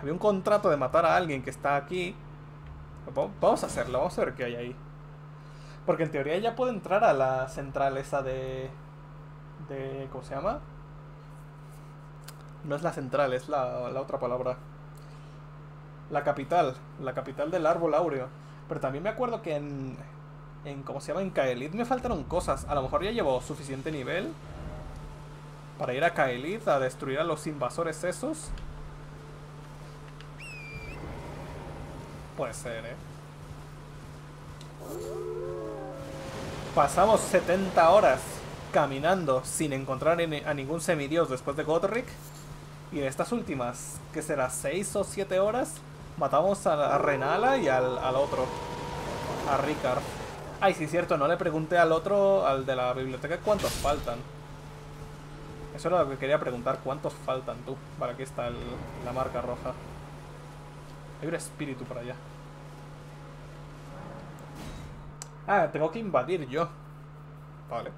Había un contrato de matar a alguien que está aquí. Vamos a hacerlo, vamos a ver qué hay ahí. Porque en teoría ya puede entrar a la central esa de... de ¿Cómo se llama? No es la central, es la, la otra palabra. La capital. La capital del árbol áureo. Pero también me acuerdo que en... en ¿Cómo se llama? En Kaelid me faltaron cosas. A lo mejor ya llevo suficiente nivel para ir a Kaelid a destruir a los invasores esos. Puede ser, ¿eh? Pasamos 70 horas caminando sin encontrar a ningún semidios después de Godric. Y en estas últimas, que será 6 o 7 horas, matamos a, Renala y al, al, otro, a Ricard. Ay, sí, cierto, no le pregunté al otro, al de la biblioteca, cuántos faltan. Eso era lo que quería preguntar, cuántos faltan tú. Vale, aquí está la marca roja. Hay un espíritu por allá. Ah, tengo que invadir yo. Vale.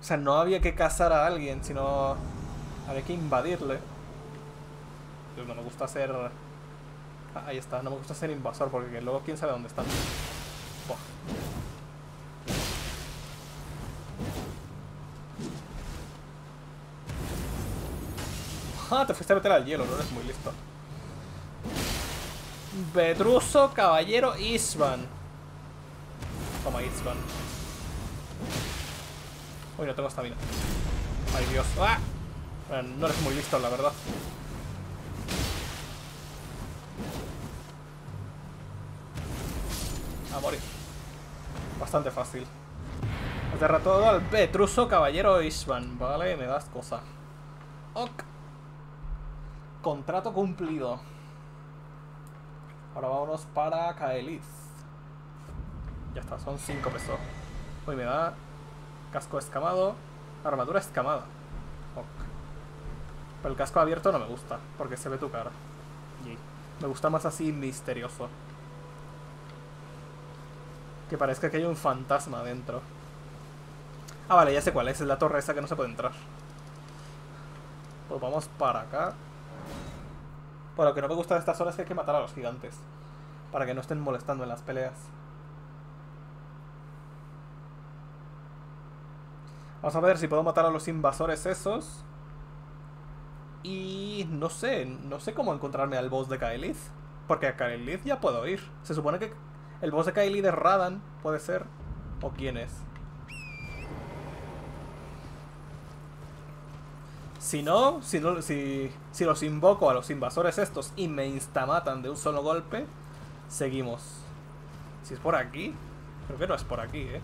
O sea, no había que cazar a alguien, sino... Había que invadirle. No me gusta ser... Ah, ahí está, no me gusta ser invasor porque luego quién sabe dónde están. Ah, te fuiste a meter al hielo, no eres muy listo. Bedruso Caballero Isvan. Toma Isvan. Uy, no tengo estamina. Ay, Dios. ¡Ah! Bueno, no eres muy listo, la verdad. A morir. Bastante fácil. Has derrotado al Petruso Caballero Isvan. Vale, me das cosa. Ok. Contrato cumplido. Ahora vámonos para Kaelith. Ya está, son 5 pesos. Uy, me da casco escamado, armadura escamada. Pero el casco abierto no me gusta, porque se ve tu cara. Me gusta más así misterioso. Que parezca que hay un fantasma dentro. Ah, vale, ya sé cuál es. Es la torre esa que no se puede entrar. Pues vamos para acá. Bueno, lo que no me gusta de estas horas es que hay que matar a los gigantes. Para que no estén molestando en las peleas. Vamos a ver si puedo matar a los invasores esos. Y no sé, no sé cómo encontrarme al boss de Kaelith. Porque a Kaelith ya puedo ir. Se supone que el boss de Kaelith es Radan, puede ser. ¿O quién es? Si no, si, no si, si los invoco a los invasores estos y me instamatan de un solo golpe, seguimos. Si es por aquí, creo que no es por aquí, ¿eh?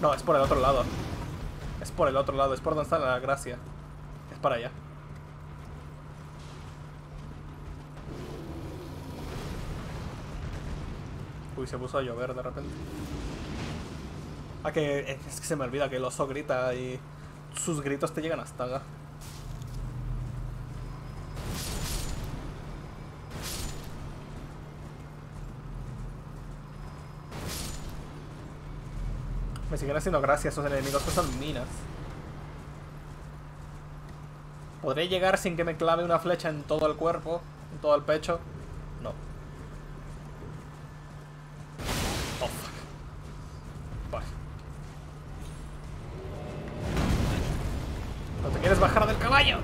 No, es por el otro lado. Es por el otro lado, es por donde está la gracia. Es para allá. Uy, se puso a llover de repente. Ah, que es que se me olvida que el oso grita y sus gritos te llegan hasta acá. Me siguen haciendo gracia esos enemigos que son minas. ¿Podré llegar sin que me clave una flecha en todo el cuerpo? ¿En todo el pecho? ¿No te quieres bajar del caballo?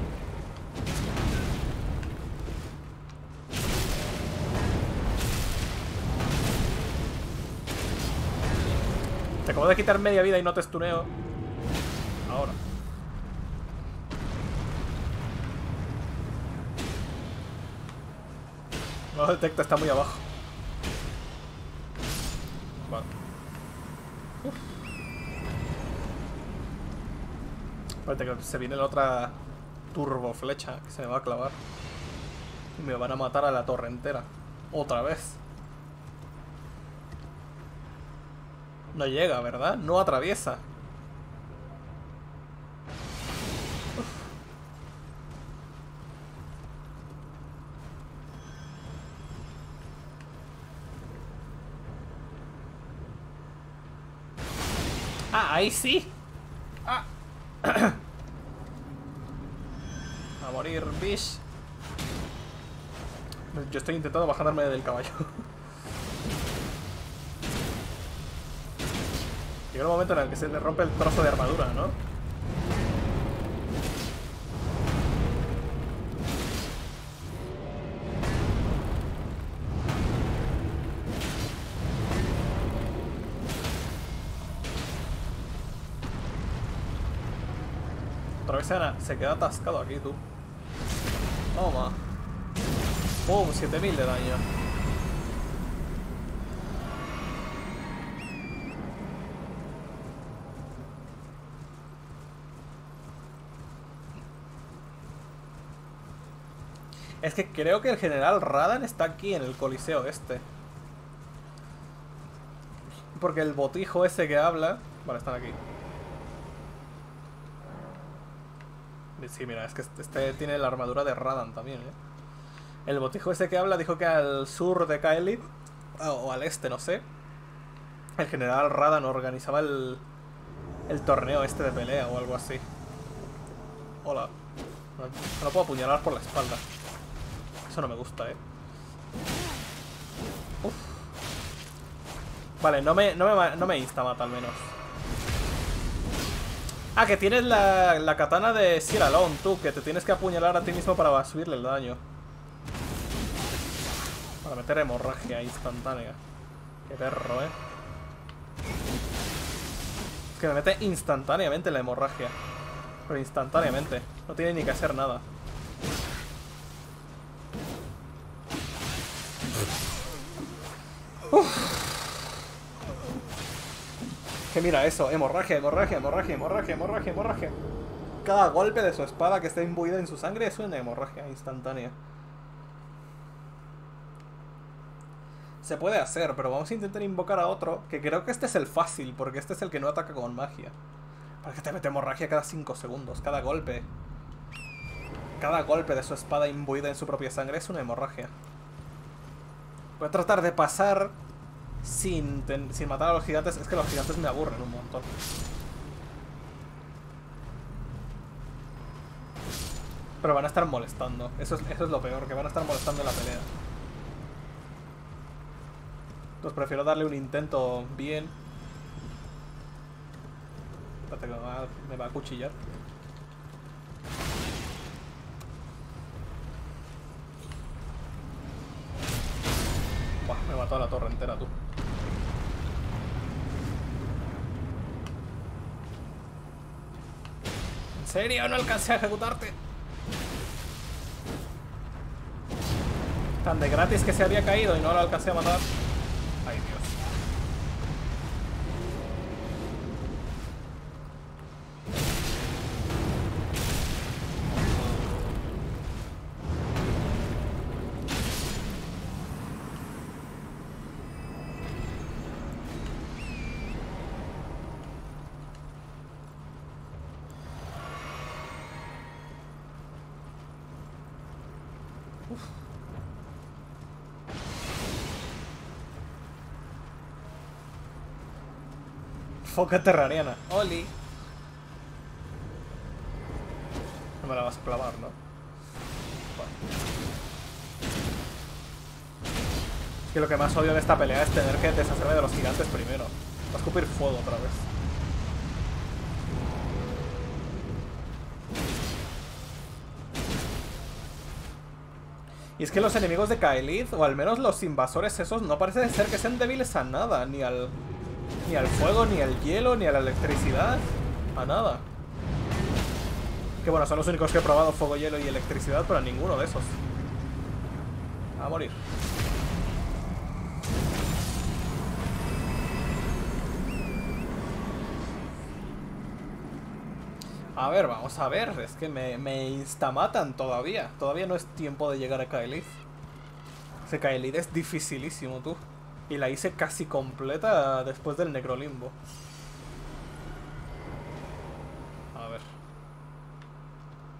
Te acabo de quitar media vida y no te estuneo. Ahora. No detecta, está muy abajo. Espérate que se viene la otra turbo flecha que se me va a clavar. Y me van a matar a la torre entera. Otra vez. No llega, ¿verdad? No atraviesa. Ah, ahí sí. Ah. Morir. Yo estoy intentando bajarme del caballo. Llega un momento en el que se le rompe el trozo de armadura, ¿no? Otra vez se queda atascado aquí, tú. Toma. Boom, 7000 de daño. Es que creo que el general Radan está aquí en el coliseo este. Porque el botijo ese que habla... Vale, están aquí. Sí, mira, es que este tiene la armadura de Radan también, ¿eh? El botijo ese que habla dijo que al sur de Kaeli, o al este, no sé, el general Radan organizaba el, el torneo este de pelea o algo así. Hola. No, no puedo apuñalar por la espalda. Eso no me gusta, eh. Uf. Vale, no me, no me, no me insta mata al menos. Ah, que tienes la, la katana de Sierra tú, que te tienes que apuñalar a ti mismo para subirle el daño. Para meter hemorragia instantánea. Qué perro, eh. Es que me mete instantáneamente la hemorragia. Pero instantáneamente. No tiene ni que hacer nada. Mira eso, hemorragia, hemorragia, hemorragia, hemorragia, hemorragia, hemorragia. Cada golpe de su espada que está imbuida en su sangre es una hemorragia instantánea. Se puede hacer, pero vamos a intentar invocar a otro, que creo que este es el fácil, porque este es el que no ataca con magia. Para que te mete hemorragia cada 5 segundos, cada golpe. Cada golpe de su espada imbuida en su propia sangre es una hemorragia. Voy a tratar de pasar sin, sin matar a los gigantes. Es que los gigantes me aburren un montón. Pero van a estar molestando. Eso es, eso es lo peor, que van a estar molestando la pelea. Entonces prefiero darle un intento bien. Espérate que me va, a cuchillar. me mató a la torre entera, tú. Serio? No alcancé a ejecutarte. Tan de gratis que se había caído y no lo alcancé a matar. Foca terrariana. Oli. No me la vas a clavar, ¿no? Es que lo que más odio en esta pelea es tener que deshacerme de los gigantes primero. Va a escupir fuego otra vez. Y es que los enemigos de Kaelith, o al menos los invasores esos, no parece ser que sean débiles a nada, ni al ni al fuego, ni al hielo, ni a la electricidad. A nada. Que bueno, son los únicos que he probado fuego, hielo y electricidad, pero a ninguno de esos. A morir. A ver, vamos a ver. Es que me, me instamatan todavía. Todavía no es tiempo de llegar a Kaelith. Ese Kaelith es dificilísimo, tú. Y la hice casi completa después del necrolimbo. A ver.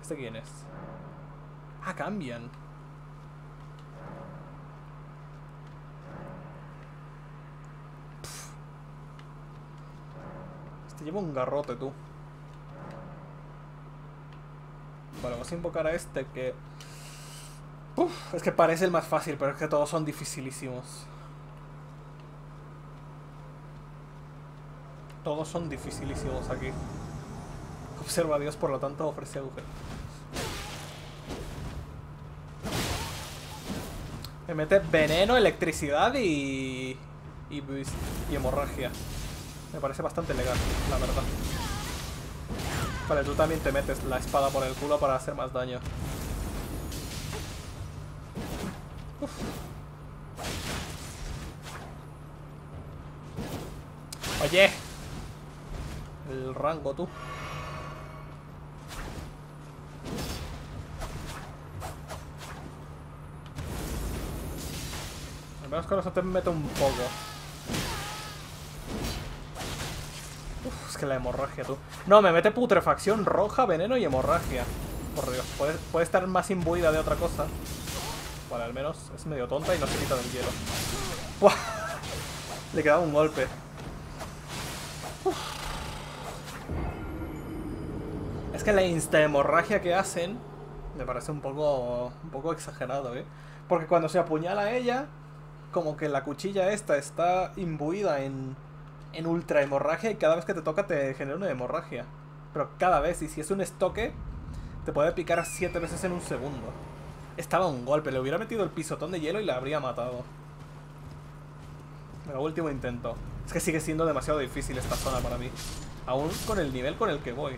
¿Este quién es? Ah, cambian. Te llevo un garrote, tú. Vale, vamos a invocar a este que... Es que parece el más fácil, pero es que todos son dificilísimos. Todos son dificilísimos aquí. Observa a Dios, por lo tanto ofrece agujero. Me mete veneno, electricidad y... Y, y hemorragia. Me parece bastante legal, la verdad. Vale, tú también te metes la espada por el culo para hacer más daño. Oye. El rango, tú. Al menos con eso te meto un poco. Uf, es que la hemorragia, tú. No, me mete putrefacción roja, veneno y hemorragia. Por Dios, puede, estar más imbuida de otra cosa. Vale, al menos es medio tonta y no se quita del hielo. ¡Buah! Le quedaba un golpe. Es que la insta hemorragia que hacen me parece un poco, un poco exagerado, ¿eh? Porque cuando se apuñala ella, como que la cuchilla esta está imbuida en, en ultra hemorragia y cada vez que te toca te genera una hemorragia. Pero cada vez, y si es un estoque, te puede picar siete veces en un segundo. Estaba un golpe, le hubiera metido el pisotón de hielo y la habría matado. Pero último intento. Es que sigue siendo demasiado difícil esta zona para mí. Aún con el nivel con el que voy.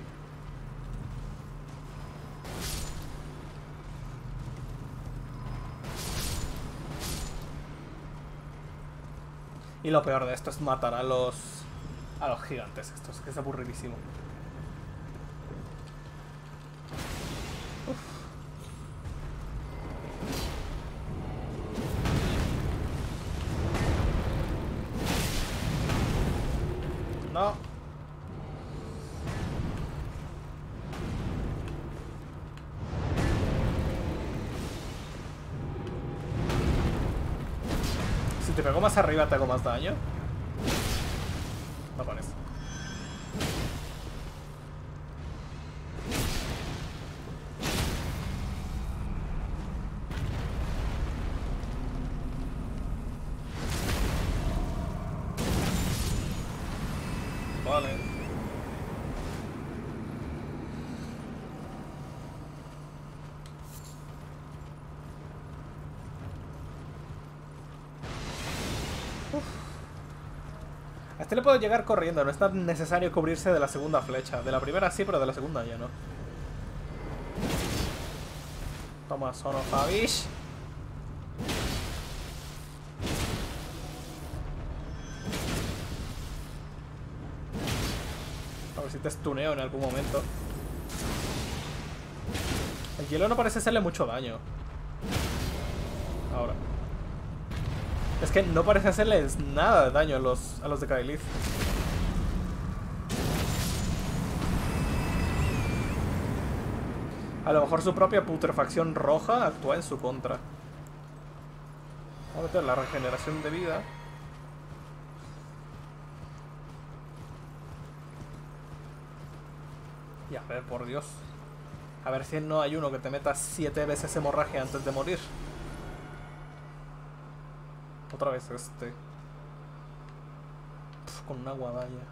Y lo peor de esto es matar a los... A los gigantes. Esto es que es aburridísimo. Más arriba te hago más daño. No pones. Este le puedo llegar corriendo, no es tan necesario cubrirse de la segunda flecha. De la primera sí, pero de la segunda ya no. Toma, Sono Fabish. A ver si te estuneo en algún momento. El hielo no parece hacerle mucho daño. Ahora. Es que no parece hacerles nada de daño a los, a los de Kaelith. A lo mejor su propia putrefacción roja actúa en su contra. Vamos a meter la regeneración de vida. Y a ver, por Dios. A ver si no hay uno que te meta siete veces hemorragia antes de morir. Otra vez este. con una guadaña.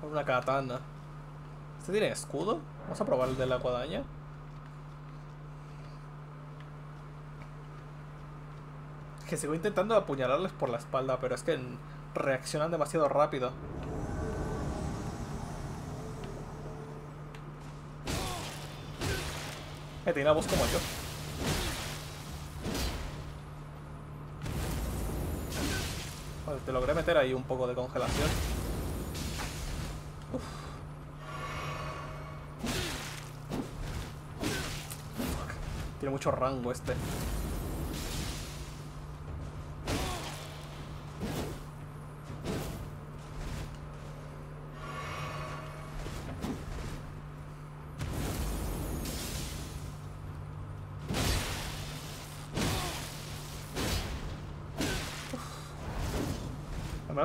Con una katana. ¿Este tiene escudo? Vamos a probar el de la guadaña. Que sigo intentando apuñalarles por la espalda, pero es que reaccionan demasiado rápido. Eh, tiene la voz como yo. Te logré meter ahí un poco de congelación. Tiene mucho rango este.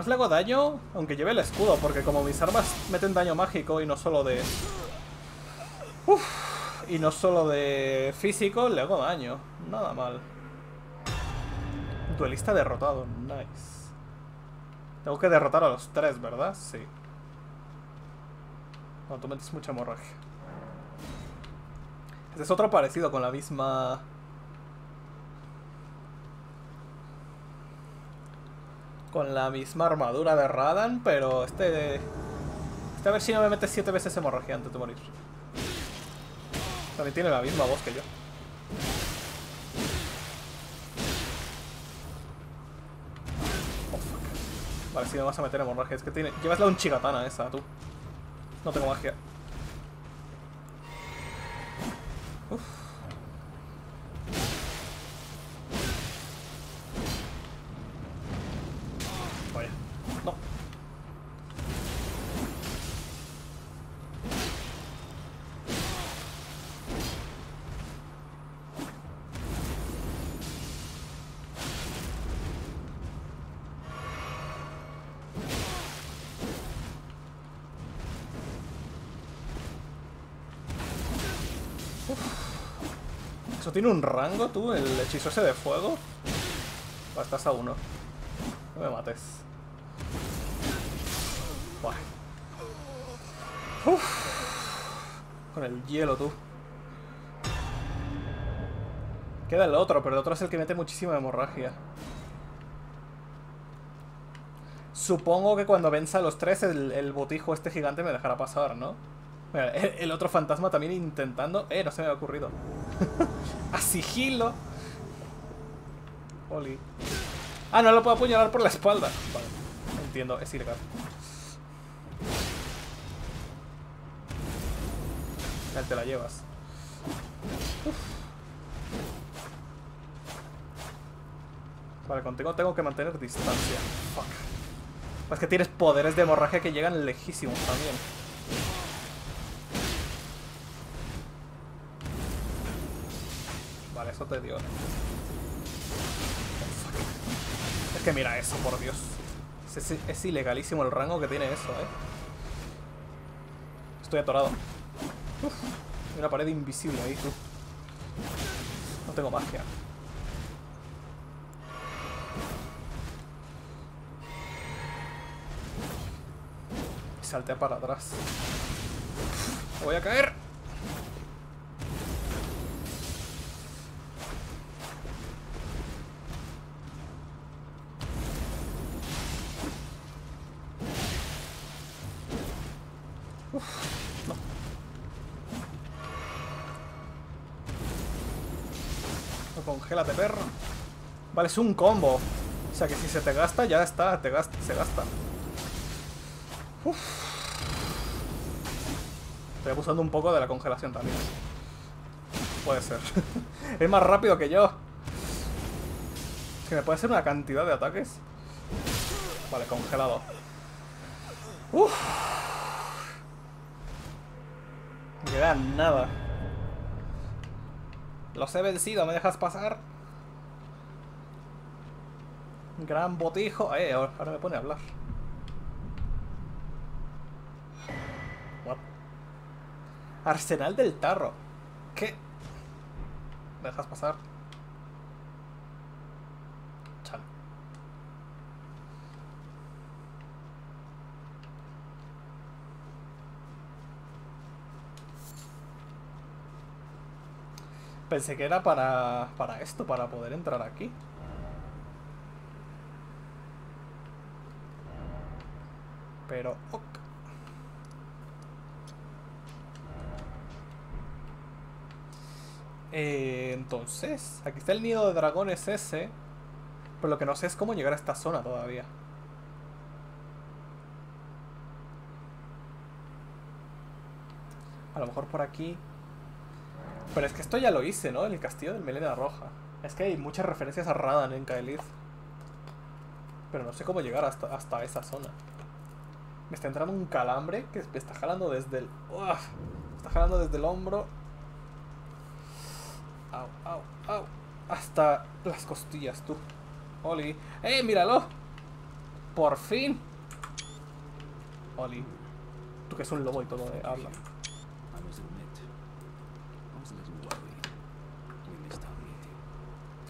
Menos le hago daño, aunque lleve el escudo, porque como mis armas meten daño mágico y no solo de... Y no solo de físico, le hago daño. Nada mal. Duelista derrotado, nice. Tengo que derrotar a los tres, ¿verdad? Sí. No, tú metes mucha hemorragia. Este es otro parecido con la misma... Con la misma armadura de Radan, pero este... Este a ver si no me mete siete veces hemorragia antes de morir. También tiene la misma voz que yo. Oh, fuck. Vale, si me vas a meter hemorragia. Es que tiene... Llevas la unchigatana esa, tú. No tengo magia. Uf. ¿Eso tiene un rango, tú? ¿El hechizo ese de fuego? O estás a uno. No me mates. Buah. Con el hielo, tú. Queda el otro, pero el otro es el que mete muchísima hemorragia. Supongo que cuando venza a los tres, el, el botijo este gigante me dejará pasar, ¿no? El, otro fantasma también intentando... Eh, no se me ha ocurrido. a sigilo. Oli. Ah, no lo puedo apuñalar por la espalda. Vale, entiendo, es ilegal. Ya te la llevas. Uf. Vale, contigo tengo que mantener distancia. Fuck. Es que tienes poderes de hemorragia que llegan lejísimos también. Es que mira eso, por Dios. Es, ilegalísimo el rango que tiene eso, eh. Estoy atorado. Uf, hay una pared invisible ahí, tú. No tengo magia. Saltea para atrás. Me voy a caer. Es un combo. O sea que si se te gasta, ya está, te gasta, se gasta. Uf. Estoy abusando un poco de la congelación también. Puede ser. es más rápido que yo. Que me puede hacer una cantidad de ataques. Vale, congelado. Uf. Me queda nada. Los he vencido, ¿me dejas pasar? Gran botijo. Eh, ahora me pone a hablar. What? Arsenal del tarro. ¿Qué? ¿Me dejas pasar? Pensé que era para, para esto, para poder entrar aquí. Pero, ok. Eh, entonces, aquí está el nido de dragones ese. Pero lo que no sé es cómo llegar a esta zona todavía. A lo mejor por aquí. Pero es que esto ya lo hice, ¿no? El castillo del Melena Roja. Es que hay muchas referencias a Radan en Kaelith. Pero no sé cómo llegar hasta, hasta esa zona. Me está entrando un calambre que me está jalando desde el... Está jalando desde el hombro. Au, au, au. Hasta las costillas, tú. Oli. ¡Eh, míralo! Por fin. Oli. Tú que es un lobo y todo, eh. Habla.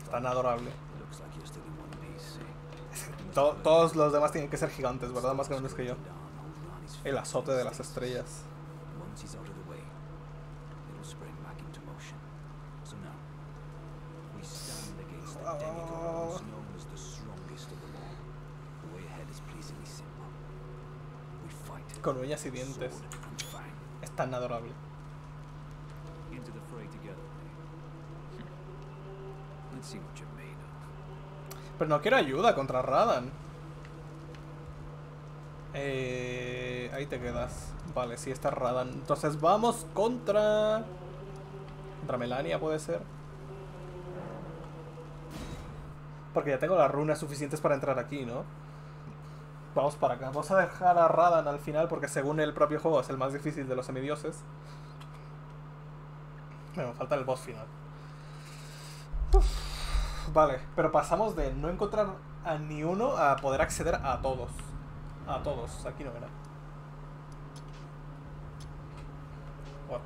Tan adorable. Todos los demás tienen que ser gigantes, ¿verdad? Más grandes que yo. El azote de las estrellas. Con uñas y dientes. Es tan adorable. Of. Pero no quiero ayuda contra Radan. Eh, ahí te quedas. Vale, sí está Radan. Entonces vamos contra... Contra Melania puede ser. Porque ya tengo las runas suficientes para entrar aquí, ¿no? Vamos para acá. Vamos a dejar a Radan al final porque según el propio juego es el más difícil de los semidioses. Bueno, falta el boss final. Vale, pero pasamos de no encontrar a ni uno a poder acceder a todos. A todos, aquí no era. Bueno.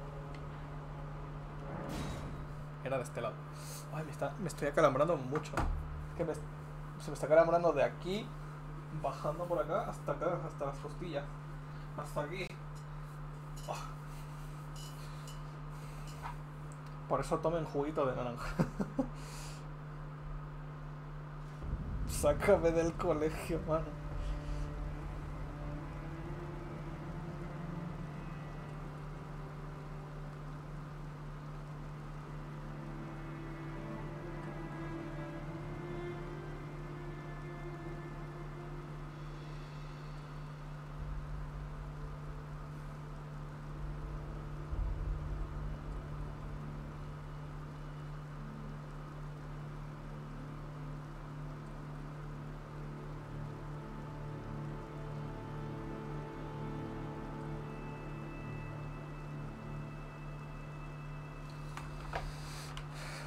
Era de este lado. Ay, me, está, me estoy acalambrando mucho. Es que se me está acalambrando de aquí, bajando por acá, hasta acá, hasta las costillas. Hasta aquí. Ah. Por eso tomen juguito de naranja. Sácame del colegio, mano.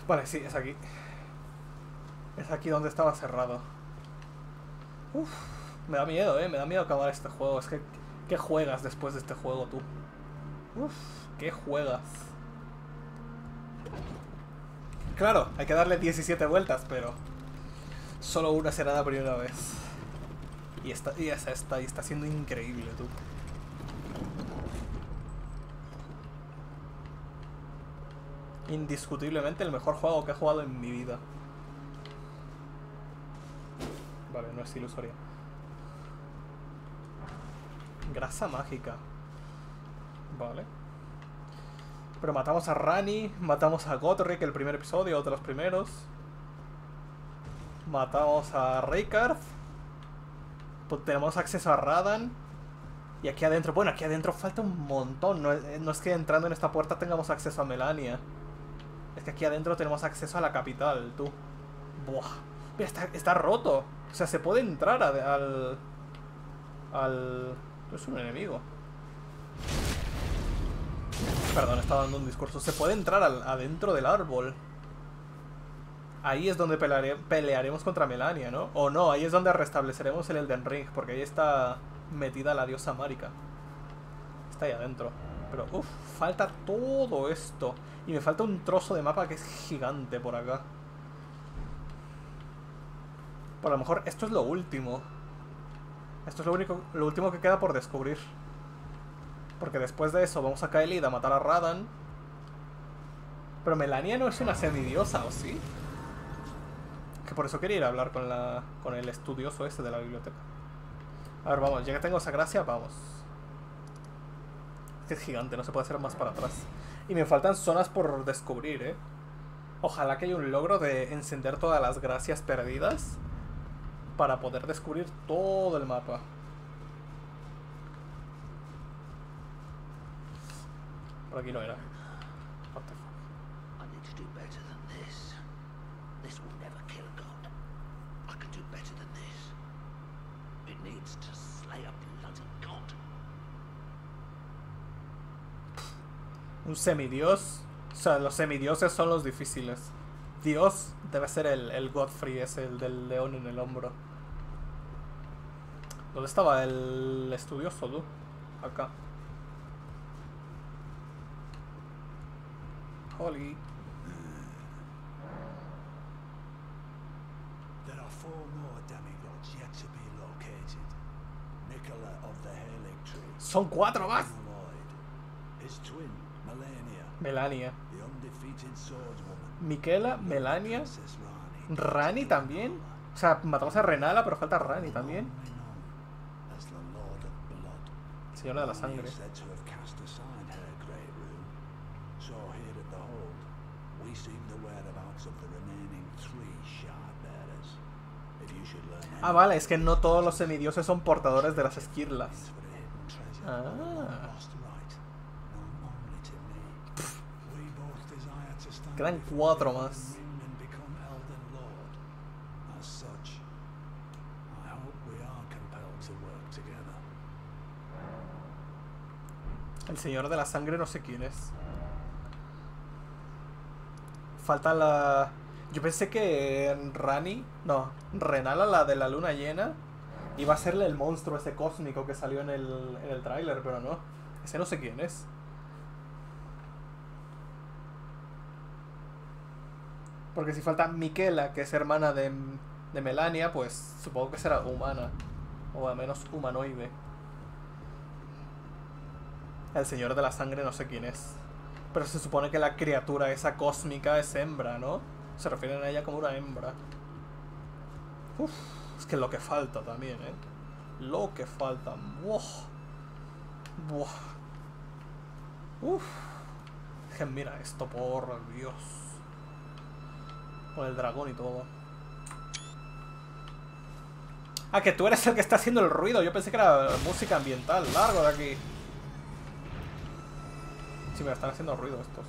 Vale, sí, es aquí. Es aquí donde estaba cerrado. Uf, me da miedo, eh. Me da miedo acabar este juego. Es que, ¿qué juegas después de este juego tú? Uf, ¿qué juegas? Claro, hay que darle 17 vueltas, pero solo una será la primera vez. Y esta, y esa está, y está siendo increíble, tú. Indiscutiblemente el mejor juego que he jugado en mi vida. Vale, no es ilusoria. Grasa mágica. Vale. Pero matamos a Rani, matamos a Godric el primer episodio, otro de los primeros. Matamos a Raykarth. Pues tenemos acceso a Radan. Y aquí adentro, bueno, aquí adentro falta un montón. No es, no es que entrando en esta puerta tengamos acceso a Melania. Es que aquí adentro tenemos acceso a la capital, tú. Buah. Mira, está, está roto. O sea, se puede entrar a- al... Al... Es un enemigo. Perdón, estaba dando un discurso. Se puede entrar al- adentro del árbol. Ahí es donde peleare- pelearemos contra Melania, ¿no? O no, ahí es donde restableceremos el Elden Ring, porque ahí está metida la diosa Marika. Está ahí adentro. Pero, uff, falta todo esto. Y me falta un trozo de mapa que es gigante por acá. Por lo mejor esto es lo último. Esto es lo único, lo último que queda por descubrir. Porque después de eso vamos a Kaelid a matar a Radan. Pero Melania no es una semidiosa, ¿o sí? Que por eso quería ir a hablar con, la, con el estudioso ese de la biblioteca. A ver, vamos, ya que tengo esa gracia, vamos. Es gigante, no se puede hacer más para atrás. Y me faltan zonas por descubrir, ¿eh? Ojalá que haya un logro de encender todas las gracias perdidas para poder descubrir todo el mapa. Por aquí no era. Un semidios. O sea, los semidioses son los difíciles. Dios debe ser el, el Godfrey, ese, el del león en el hombro. ¿Dónde estaba el estudioso, tú? Acá. Holly. There are four more demigods yet to be located. Nicola of the Tree, Son cuatro más. Melania, Miquela, Melania. Rani, también. O sea, matamos a Renala, pero falta Rani también. Señora de la sangre. Ah, vale, es que no todos los semidioses son portadores de las esquirlas. Ah. To work together. El señor de la sangre no sé quién es. Falta la... Yo pensé que Rani... No, Renala, la de la luna llena, iba a serle el monstruo ese cósmico que salió en el, en el tráiler, pero no. Ese no sé quién es. Porque si falta Miquela, que es hermana de, de Melania, pues supongo que será humana. O al menos humanoide. El señor de la sangre no sé quién es. Pero se supone que la criatura esa cósmica es hembra, ¿no? Se refieren a ella como una hembra. Uf, es que lo que falta también, ¿eh? Lo que falta. Buah. Buah. Uf. Es mira esto, por Dios. Con el dragón y todo. Ah, que tú eres el que está haciendo el ruido. Yo pensé que era música ambiental. Largo de aquí. Sí, me están haciendo ruido estos.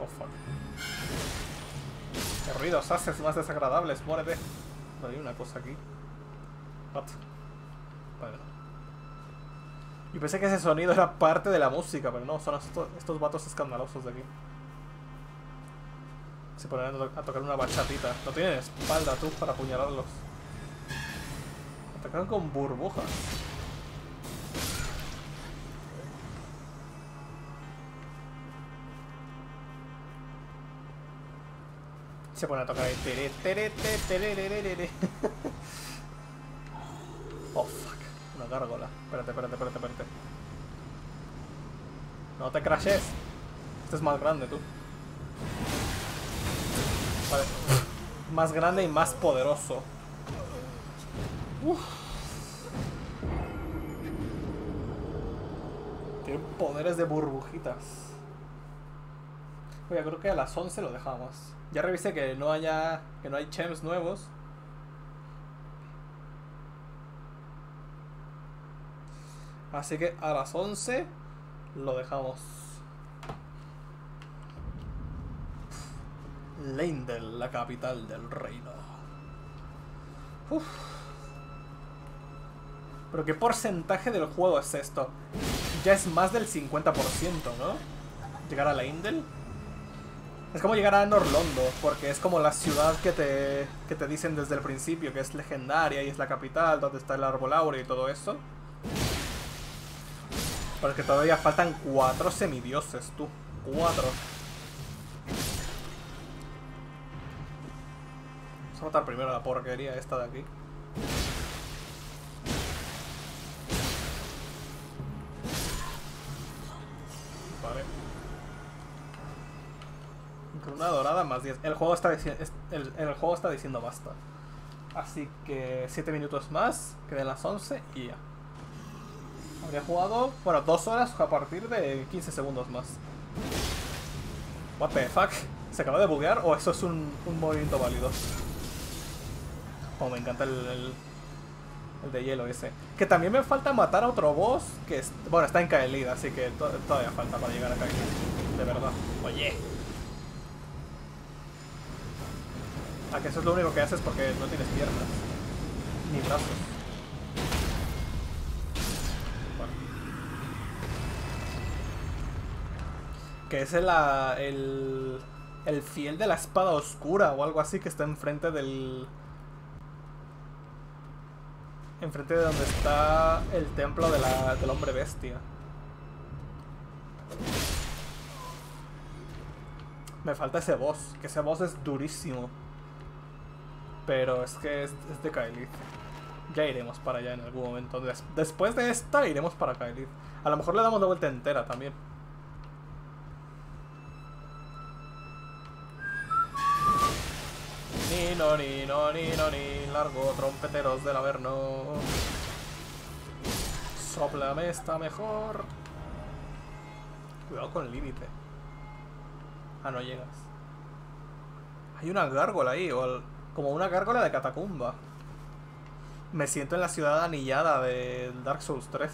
Oh, fuck. ¿Qué ruidos haces más desagradables? Muérete. Hay una cosa aquí. What? Vale. Yo pensé que ese sonido era parte de la música, pero no, son estos, estos vatos escandalosos de aquí. Se ponen a, to- a tocar una bachatita. No tienen espalda tú para apuñalarlos. Atacan con burbujas. Se pone a tocar ahí. Tere, tere, te, terererere. Oh, fuck. Una gárgola. Espérate, espérate, espérate, espérate. No te crashes. Este es más grande, tú. Vale. Más grande y más poderoso. Uf. Poderes de burbujitas. Oye, creo que a las 11 lo dejamos. Ya revisé que no haya. que no hay chems nuevos. Así que a las 11 lo dejamos. Leindel, la capital del reino. Uf. Pero ¿qué porcentaje del juego es esto? Ya es más del 50%, ¿no? Llegar a Leindel. Es como llegar a Norlondo, porque es como la ciudad que te, que te dicen desde el principio, que es legendaria y es la capital, donde está el árbol áureo y todo eso. Porque todavía faltan cuatro semidioses, tú. Cuatro. Vamos a matar primero la porquería esta de aquí. Vale. Con dorada más 10. El juego está, el, el juego está diciendo basta. Así que 7 minutos más, queden las 11 y ya. Habría jugado, bueno, 2 horas a partir de 15 segundos más. What the fuck? ¿Se acaba de buguear o eso es un movimiento válido? Oh, me encanta el, el, el de hielo ese. Que también me falta matar a otro boss que es, bueno, está en Kaelid, así que to- todavía falta para llegar a Kaelid. De verdad. Oye. A que eso es lo único que haces porque no tienes piernas. Ni brazos. Bueno. Que es el, ah, el, el fiel de la espada oscura o algo así que está enfrente del... Enfrente de donde está el templo de la- del hombre bestia. Me falta ese boss, que ese boss es durísimo. Pero es que es, de Kaelith. Ya iremos para allá en algún momento. Des- después de esta iremos para Kaelith. A lo mejor le damos la vuelta entera también. No, ni no, ni no, ni largo, trompeteros del Averno. Soplame esta mejor. Cuidado con el límite. Ah, no llegas. Hay una gárgola ahí, como una gárgola de catacumba. Me siento en la ciudad anillada de Dark Souls 3.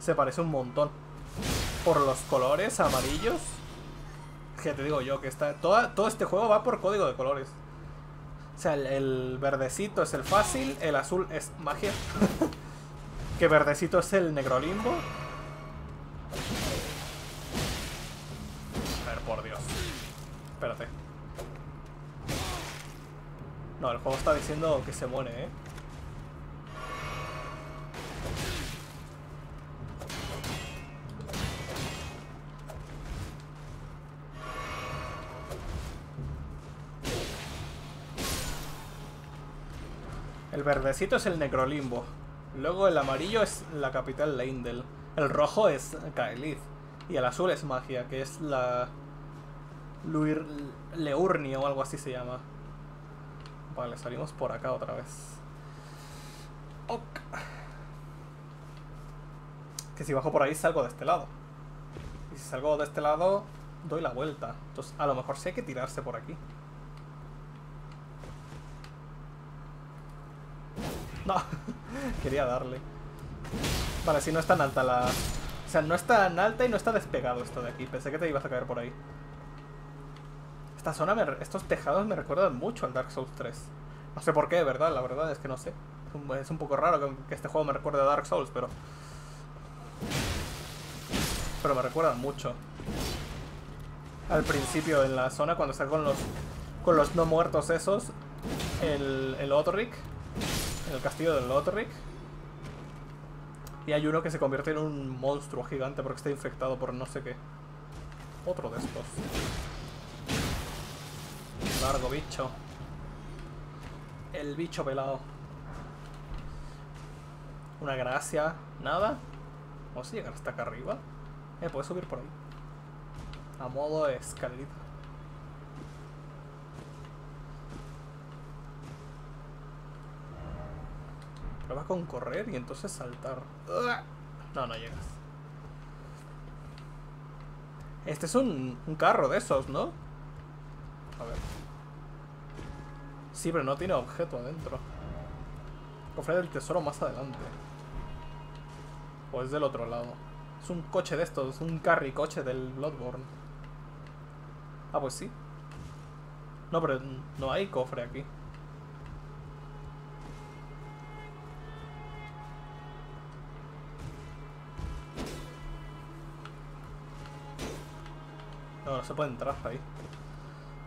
Se parece un montón. Por los colores amarillos. Que te digo yo, que está. toda- todo este juego va por código de colores. O sea, el, verdecito es el fácil, el azul es magia. que verdecito es el negro limbo. A ver, por Dios. Espérate. No, el juego está diciendo que se muere, ¿eh? El verdecito es el Necrolimbo. Luego el amarillo es la capital Leindel. El rojo es Kaelith. Y el azul es magia, que es la. Luir... O algo así se llama. Vale, salimos por acá otra vez. Ok. Que si bajo por ahí salgo de este lado. Y si salgo de este lado, doy la vuelta. Entonces, a lo mejor sí hay que tirarse por aquí. No, quería darle. Vale, si no es tan alta la... O sea, no es tan alta y no está despegado esto de aquí. Pensé que te ibas a caer por ahí. Esta zona, me estos tejados me recuerdan mucho al Dark Souls 3. No sé por qué, ¿verdad? La verdad es que no sé. Es un- poco raro que, este juego me recuerde a Dark Souls, pero... Pero me recuerdan mucho. Al principio, en la zona, cuando está con los... Con los no muertos esos. El, el Otoric. En el castillo del Lothric. Y hay uno que se convierte en un monstruo gigante porque está infectado por no sé qué. Otro de estos. Largo bicho. El bicho pelado. Una gracia. Nada. Vamos a llegar hasta acá arriba. Eh, puedes subir por ahí. A modo escalerita. Prueba con correr y entonces saltar. No, no llegas. Este es un, un carro de esos, ¿no? A ver. Sí, pero no tiene objeto adentro. Cofre del tesoro más adelante. O es del otro lado. Es un coche de estos, es un carry coche del Bloodborne. Ah, pues sí. No, pero no hay cofre aquí. Se puede entrar ahí.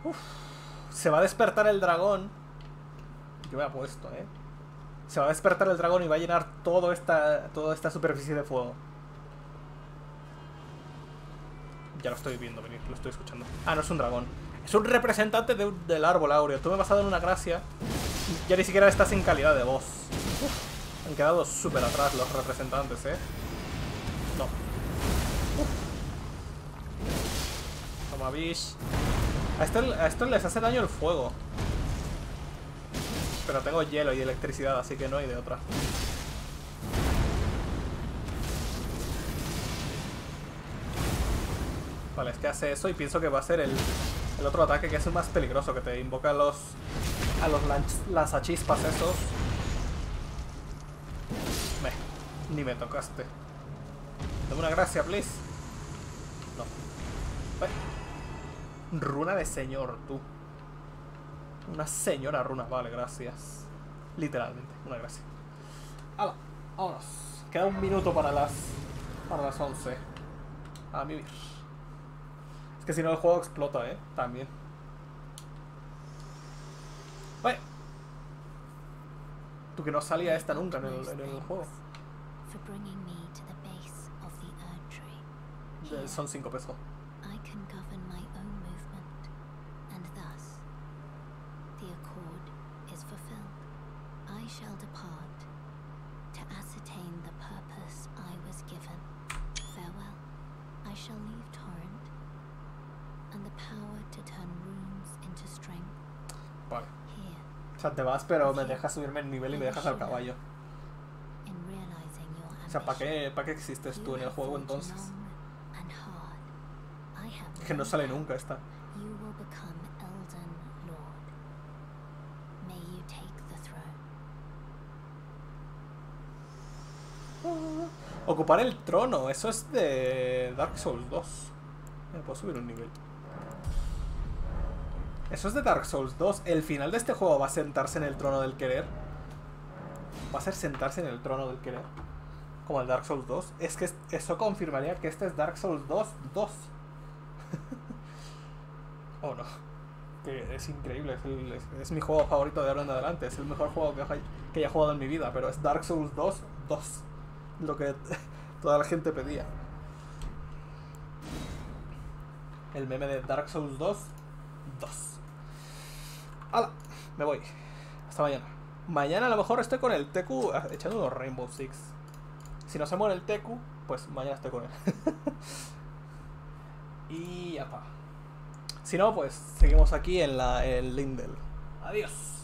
Uf. Se va a despertar el dragón. Yo me he puesto, eh. Se va a despertar el dragón y va a llenar todo esta, toda esta superficie de fuego. Ya lo estoy viendo venir, lo estoy escuchando. Ah, no es un dragón. Es un representante del árbol áureo. Tú me vas a dar una gracia. Ya ni siquiera estás en calidad de voz. Uf, han quedado súper atrás los representantes, eh. A esto, les hace daño el fuego. Pero tengo hielo y electricidad, así que no hay de otra. Vale, es que hace eso y pienso que va a ser el, otro ataque que es el más peligroso, que te invoca a los, a los lanz- lanzachispas esos. Me, ni me tocaste. Dame una gracia, please. No. Ve. Runa de señor, tú. Una señora runa, vale, gracias. Literalmente, una gracia. ¡Hala! Vámonos. Queda un minuto para las. para las 11. A mí. Es que si no el juego explota, eh. También. Vale. Tu Porque no salía esta nunca en el, en el juego. De- Son 5 pesos. Te vas, pero me dejas subirme el nivel y me dejas al caballo. O sea, ¿para qué, ¿para qué existes tú en el juego entonces? Que no sale nunca esta. Ocupar el trono, eso es de Dark Souls 2. Me puedo subir un nivel. Eso es de Dark Souls 2. El final de este juego va a sentarse en el trono del querer. Va a ser sentarse en el trono del querer. Como el Dark Souls 2. Es que es- eso confirmaría que este es Dark Souls 2 2. oh no. Que es increíble. Es, mi juego favorito de ahora en adelante. Es el mejor juego que, que haya jugado en mi vida. Pero es Dark Souls 2 2. Lo que toda la gente pedía. El meme de Dark Souls 2 2. ¡Hala! Me voy. Hasta mañana. Mañana a lo mejor estoy con el Teku ah, echando unos Rainbow Six. Si no se muere el Teku, pues mañana estoy con él. y ya está. Si no, pues seguimos aquí en la el Lindel. Adiós.